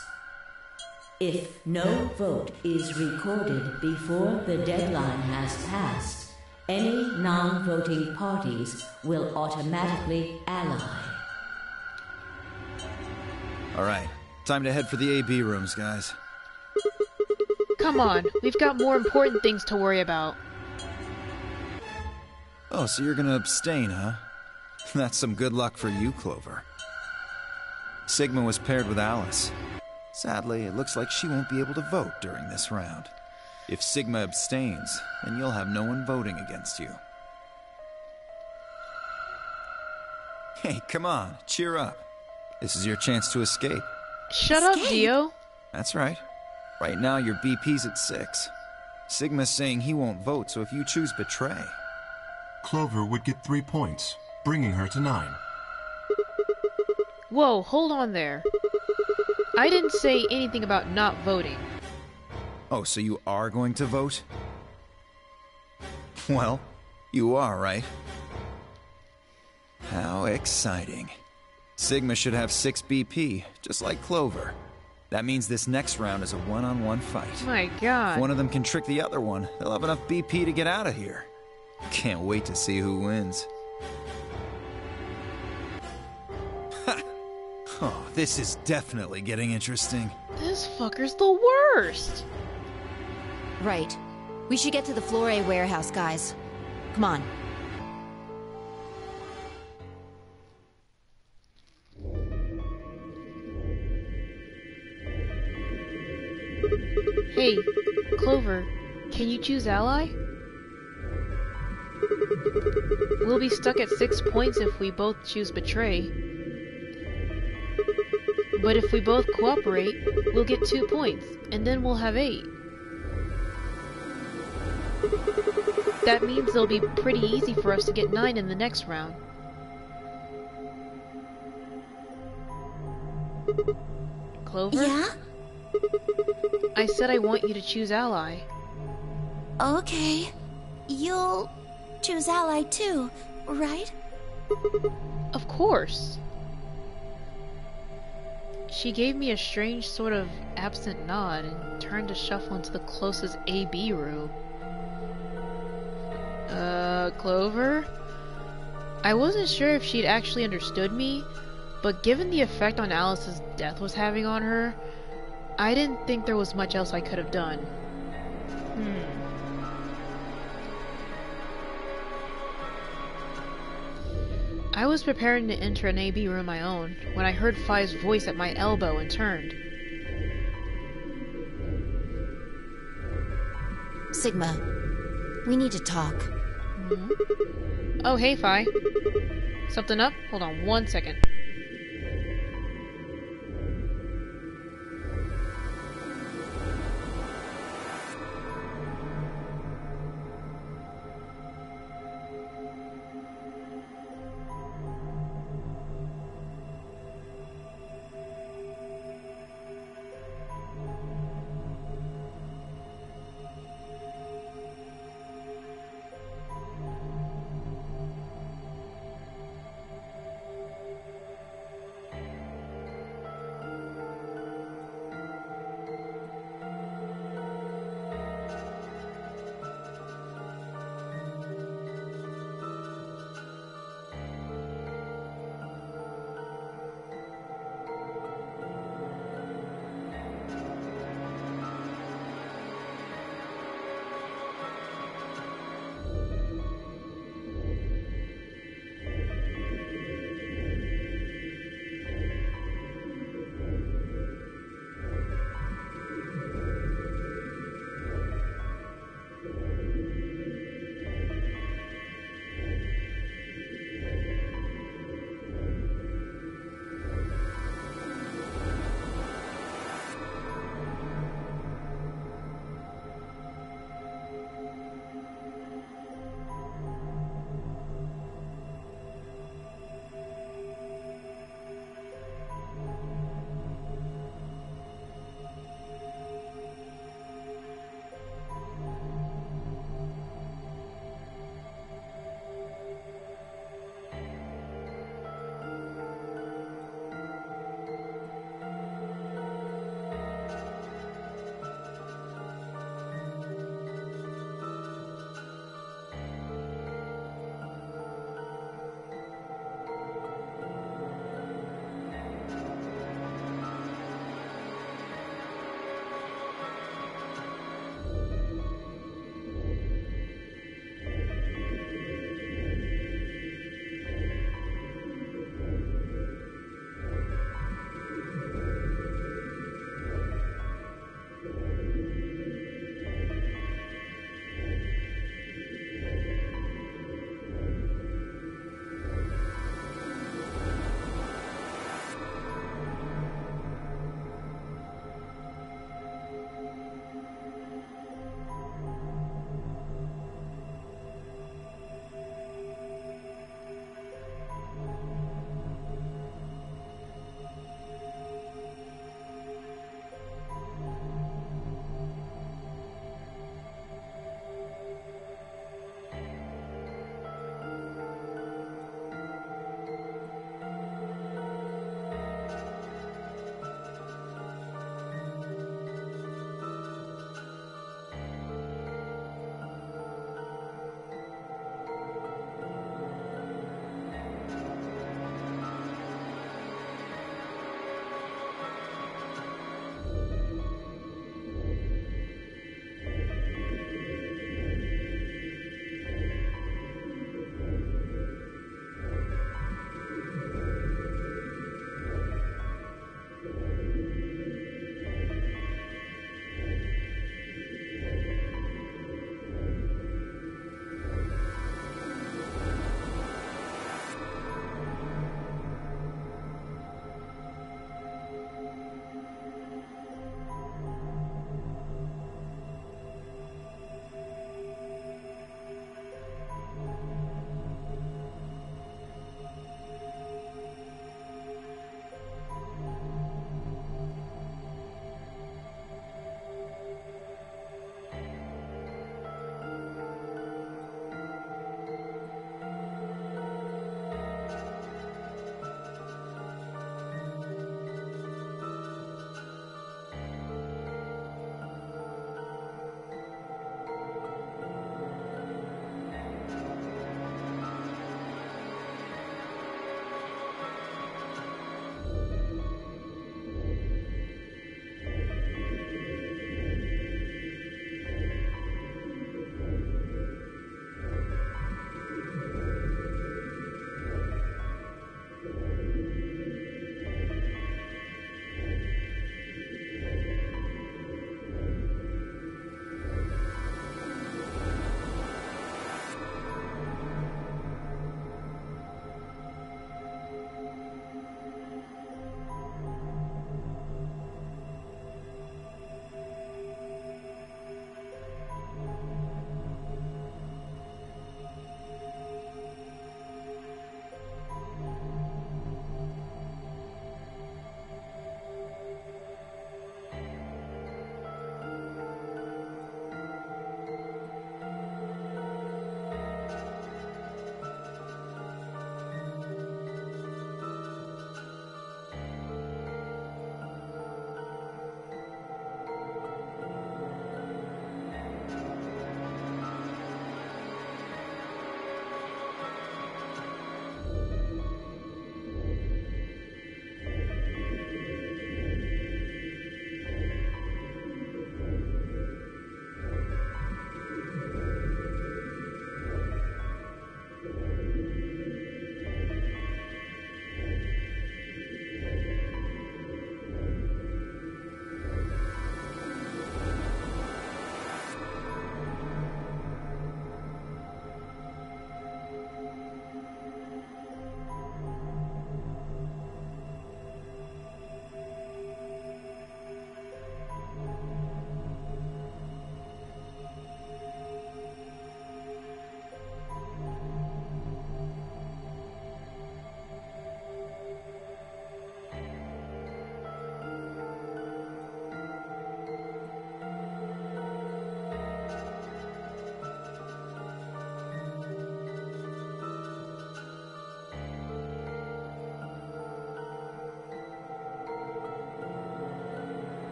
If no vote is recorded before the deadline has passed, any non-voting parties will automatically ally. Alright, time to head for the AB rooms, guys. Come on, we've got more important things to worry about. Oh, so you're gonna abstain, huh? That's some good luck for you, Clover. Sigma was paired with Alice. Sadly, it looks like she won't be able to vote during this round. If Sigma abstains, then you'll have no one voting against you. Hey, come on, cheer up. This is your chance to escape. Shut up, Dio. That's right. Right now, your BP's at six. Sigma's saying he won't vote, so if you choose betray, Clover would get three points, bringing her to nine. Whoa, hold on there. I didn't say anything about not voting. Oh, so you are going to vote? Well, you are, right? How exciting. Sigma should have 6 BP, just like Clover. That means this next round is a one on one fight. My god. If one of them can trick the other one, they'll have enough BP to get out of here. Can't wait to see who wins. Ha! oh, this is definitely getting interesting. This fucker's the worst. Right. We should get to the Floor A warehouse, guys. Come on. Hey, Clover, can you choose ally? We'll be stuck at six points if we both choose betray. But if we both cooperate, we'll get two points, and then we'll have eight. That means it'll be pretty easy for us to get nine in the next round. Clover? Yeah? I said I want you to choose ally. Okay. You'll choose ally too, right? Of course. She gave me a strange sort of absent nod and turned to shuffle into the closest AB room. Uh, Clover? I wasn't sure if she'd actually understood me, but given the effect on Alice's death was having on her, I didn't think there was much else I could have done. Hmm. I was preparing to enter an AB room of my own when I heard Phi's voice at my elbow and turned. Sigma, we need to talk. Mm-hmm. Oh, hey, Phi. Something up? Hold on one second.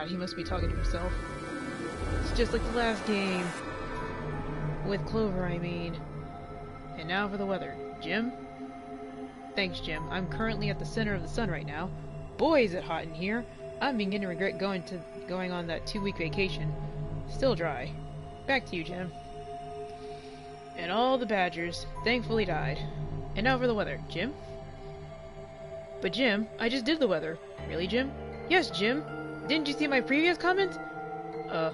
God, he must be talking to himself. It's just like the last game. With Clover, I mean. And now for the weather. Jim? Thanks, Jim. I'm currently at the center of the sun right now. Boy, is it hot in here. I'm beginning to regret going to going on that two-week vacation. Still dry. Back to you, Jim. And all the badgers thankfully died. And now for the weather. Jim? But Jim, I just did the weather. Really, Jim? Yes, Jim. Didn't you see my previous comment? Uh,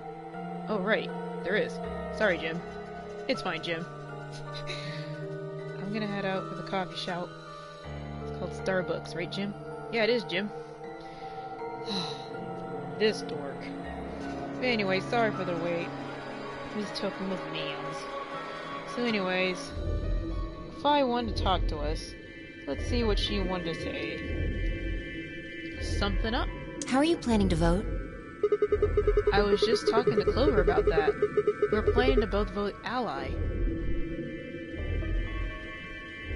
oh right, there is. Sorry, Jim. It's fine, Jim. I'm gonna head out for the coffee shop. It's called Starbucks, right, Jim? Yeah, it is, Jim. this dork. But anyway, sorry for the wait. This token with names. So anyways, Phi wanted to talk to us. Let's see what she wanted to say. Something up? How are you planning to vote? I was just talking to Clover about that. We're planning to both vote ally.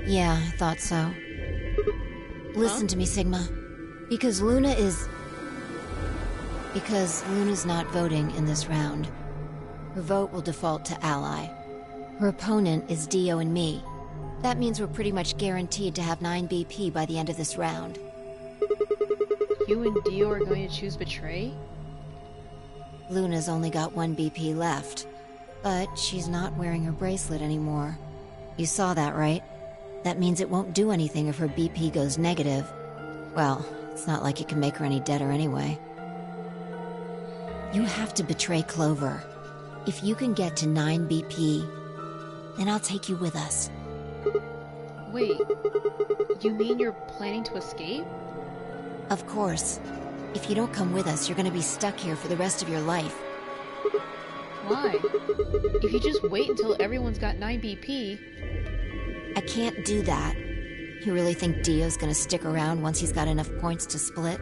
Yeah, I thought so. Listen Huh? to me, Sigma. Because Luna is. Because Luna's not voting in this round. Her vote will default to ally. Her opponent is Dio and me. That means we're pretty much guaranteed to have 9 BP by the end of this round. You and Dio are going to choose Betray? Luna's only got 1 BP left. But she's not wearing her bracelet anymore. You saw that, right? That means it won't do anything if her BP goes negative. Well, it's not like it can make her any deader anyway. You have to betray Clover. If you can get to 9 BP, then I'll take you with us. Wait, you mean you're planning to escape? Of course. If you don't come with us, you're gonna be stuck here for the rest of your life. Why? If you just wait until everyone's got 9 BP, I can't do that. You really think Dio's gonna stick around once he's got enough points to split?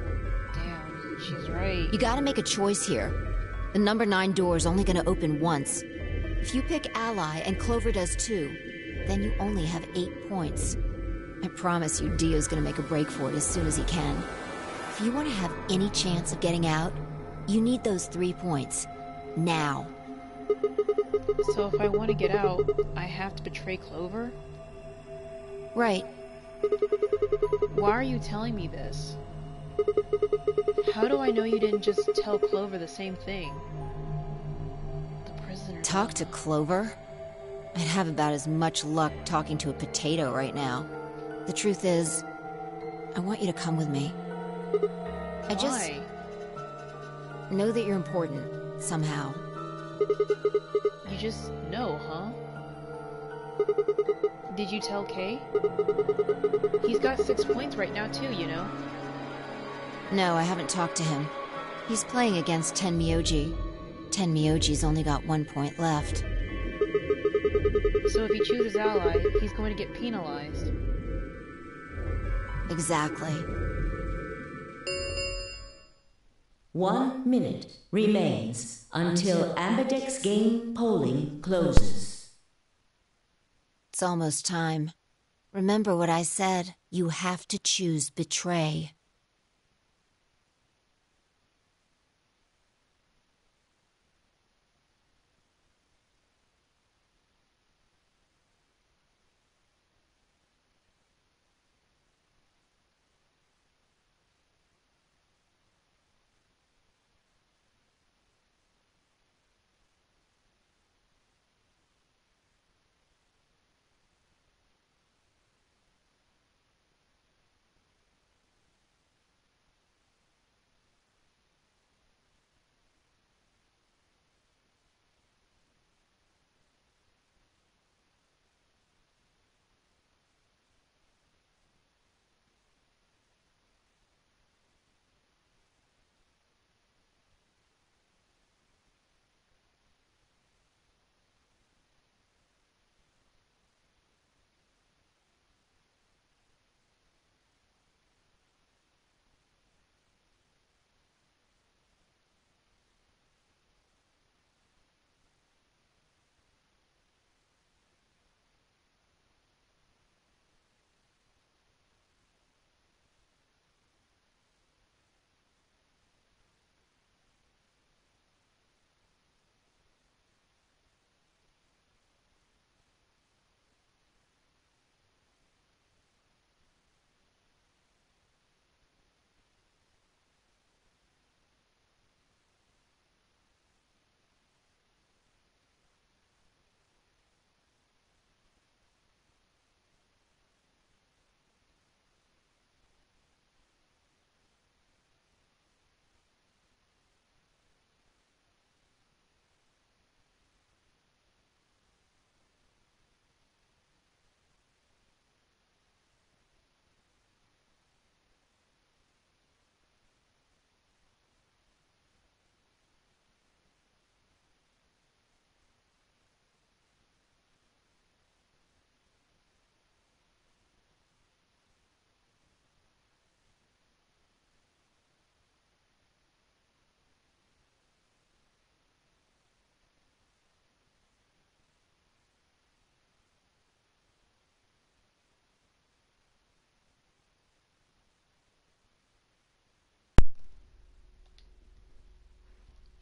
damn, she's right. You gotta make a choice here. The number 9 door is only gonna open once. If you pick Ally and Clover does too, then you only have 8 points. I promise you Dio's gonna make a break for it as soon as he can. If you want to have any chance of getting out, you need those 3 points. Now. So if I want to get out, I have to betray Clover? Right. Why are you telling me this? How do I know you didn't just tell Clover the same thing? The prisoner. Talk to Clover? I'd have about as much luck talking to a potato right now. The truth is, I want you to come with me. I just Why? know that you're important, somehow. You just know, huh? Did you tell K? He's got six points right now, too, you know? No, I haven't talked to him. He's playing against Tenmyoji. Ten Myoji's only got one point left. So if he chooses ally, he's going to get penalized. Exactly. One minute remains until Ambidex game polling closes. It's almost time. Remember what I said. You have to choose betray.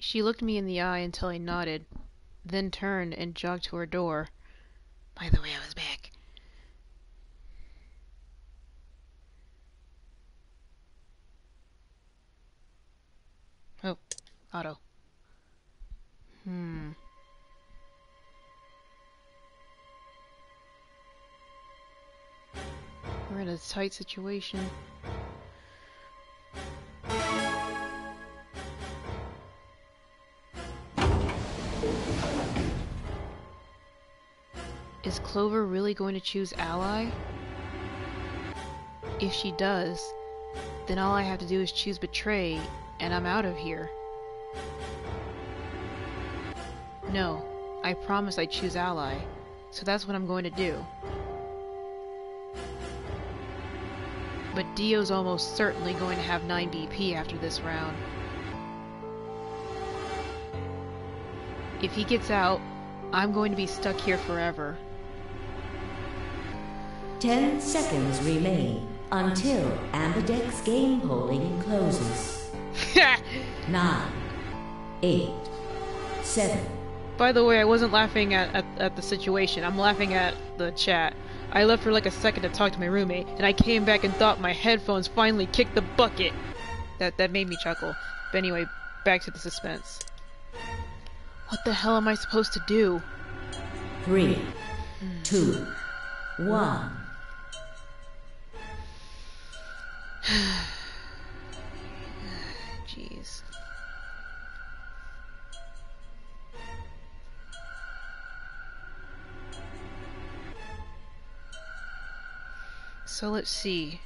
She looked me in the eye until I nodded, then turned and jogged to her door. By the way, I was back. Oh, auto. Hmm. We're in a tight situation. Clover really going to choose Ally? If she does, then all I have to do is choose Betray, and I'm out of here. No, I promise I'd choose Ally, so that's what I'm going to do. But Dio's almost certainly going to have 9 BP after this round. If he gets out, I'm going to be stuck here forever. Ten seconds remain until Ambidex's game polling closes. Nine, eight, seven. By the way, I wasn't laughing at, at, at, the situation. I'm laughing at the chat. I left for like a second to talk to my roommate, and I came back and thought my headphones finally kicked the bucket. That that made me chuckle. But anyway, back to the suspense. What the hell am I supposed to do? Three, hmm. two, one. Jeez. So let's see.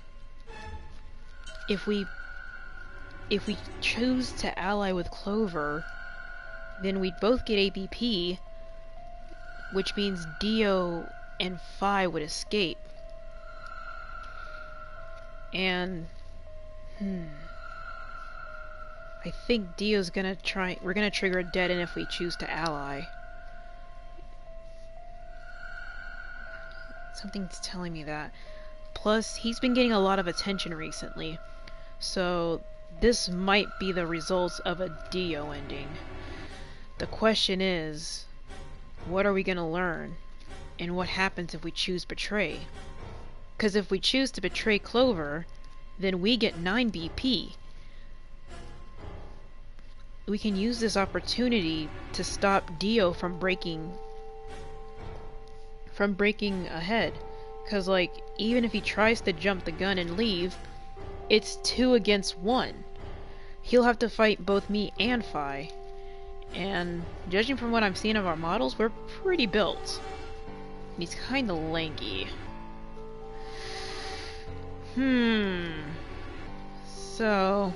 If we if we choose to ally with Clover, then we'd both get ABP, which means Dio and Phi would escape. And hmm I think Dio's gonna try we're gonna trigger a dead end if we choose to ally. Something's telling me that. Plus, he's been getting a lot of attention recently. So, this might be the results of a Dio ending. The question is, what are we gonna learn? And what happens if we choose Betray? Because if we choose to betray Clover, then we get 9 BP. We can use this opportunity to stop Dio from breaking from breaking ahead. Cause like even if he tries to jump the gun and leave, it's two against one. He'll have to fight both me and Phi. And judging from what I'm seeing of our models, we're pretty built. He's kinda lanky. Hmm. So,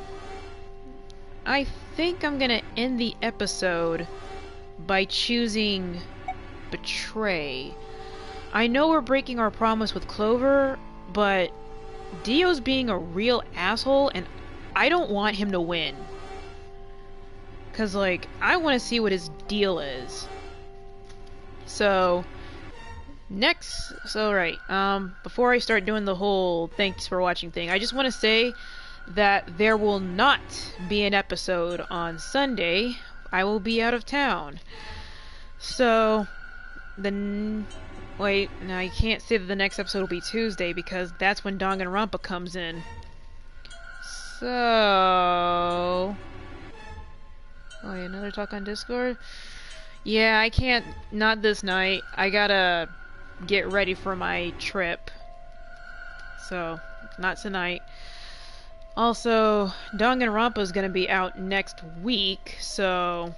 I think I'm gonna end the episode by choosing Betray. I know we're breaking our promise with Clover, but Dio's being a real asshole, and I don't want him to win. Cause, like, I want to see what his deal is. So, next, so right, um, before I start doing the whole thanks for watching thing, I just want to say that there will not be an episode on Sunday. I will be out of town. So, the wait, now you can't say that the next episode will be Tuesday because that's when Danganronpa comes in. So, oh, another talk on Discord. Yeah, I can't. Not this night. I gotta get ready for my trip. So, not tonight. Also, Danganronpa is going to be out next week, so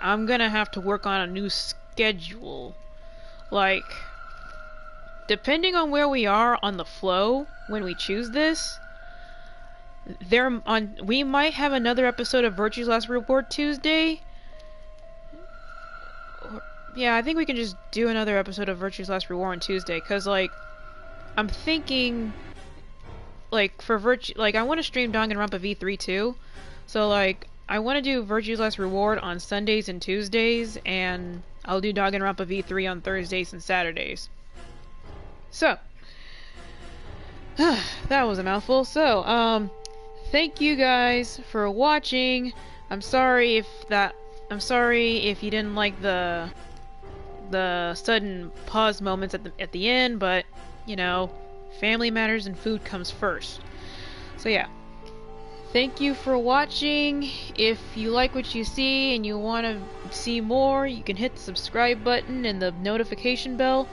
I'm going to have to work on a new schedule. Like, depending on where we are on the flow when we choose this, there on we might have another episode of Virtue's Last Reward Tuesday. Yeah, I think we can just do another episode of Virtue's Last Reward on Tuesday, cause like I'm thinking like for Virtue, like I want to stream Danganronpa V3 too. So like I want to do Virtue's Last Reward on Sundays and Tuesdays, and I'll do Danganronpa V3 on Thursdays and Saturdays. So that was a mouthful. So um, thank you guys for watching. I'm sorry if that. I'm sorry if you didn't like the the sudden pause moments at the at the end, but you know, family matters and food comes first. So yeah. Thank you for watching. If you like what you see and you want to see more, you can hit the subscribe button and the notification bell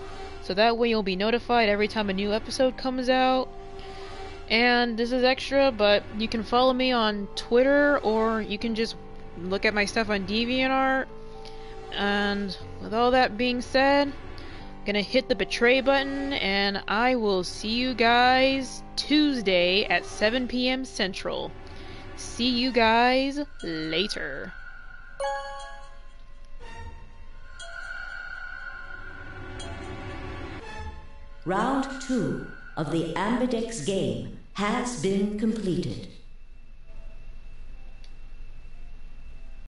so that way you'll be notified every time a new episode comes out. And this is extra, but you can follow me on Twitter or you can just look at my stuff on DeviantArt. And with all that being said, I'm gonna hit the betray button and I will see you guys Tuesday at 7 p.m. Central. See you guys later. Round two of the Ambidex game has been completed.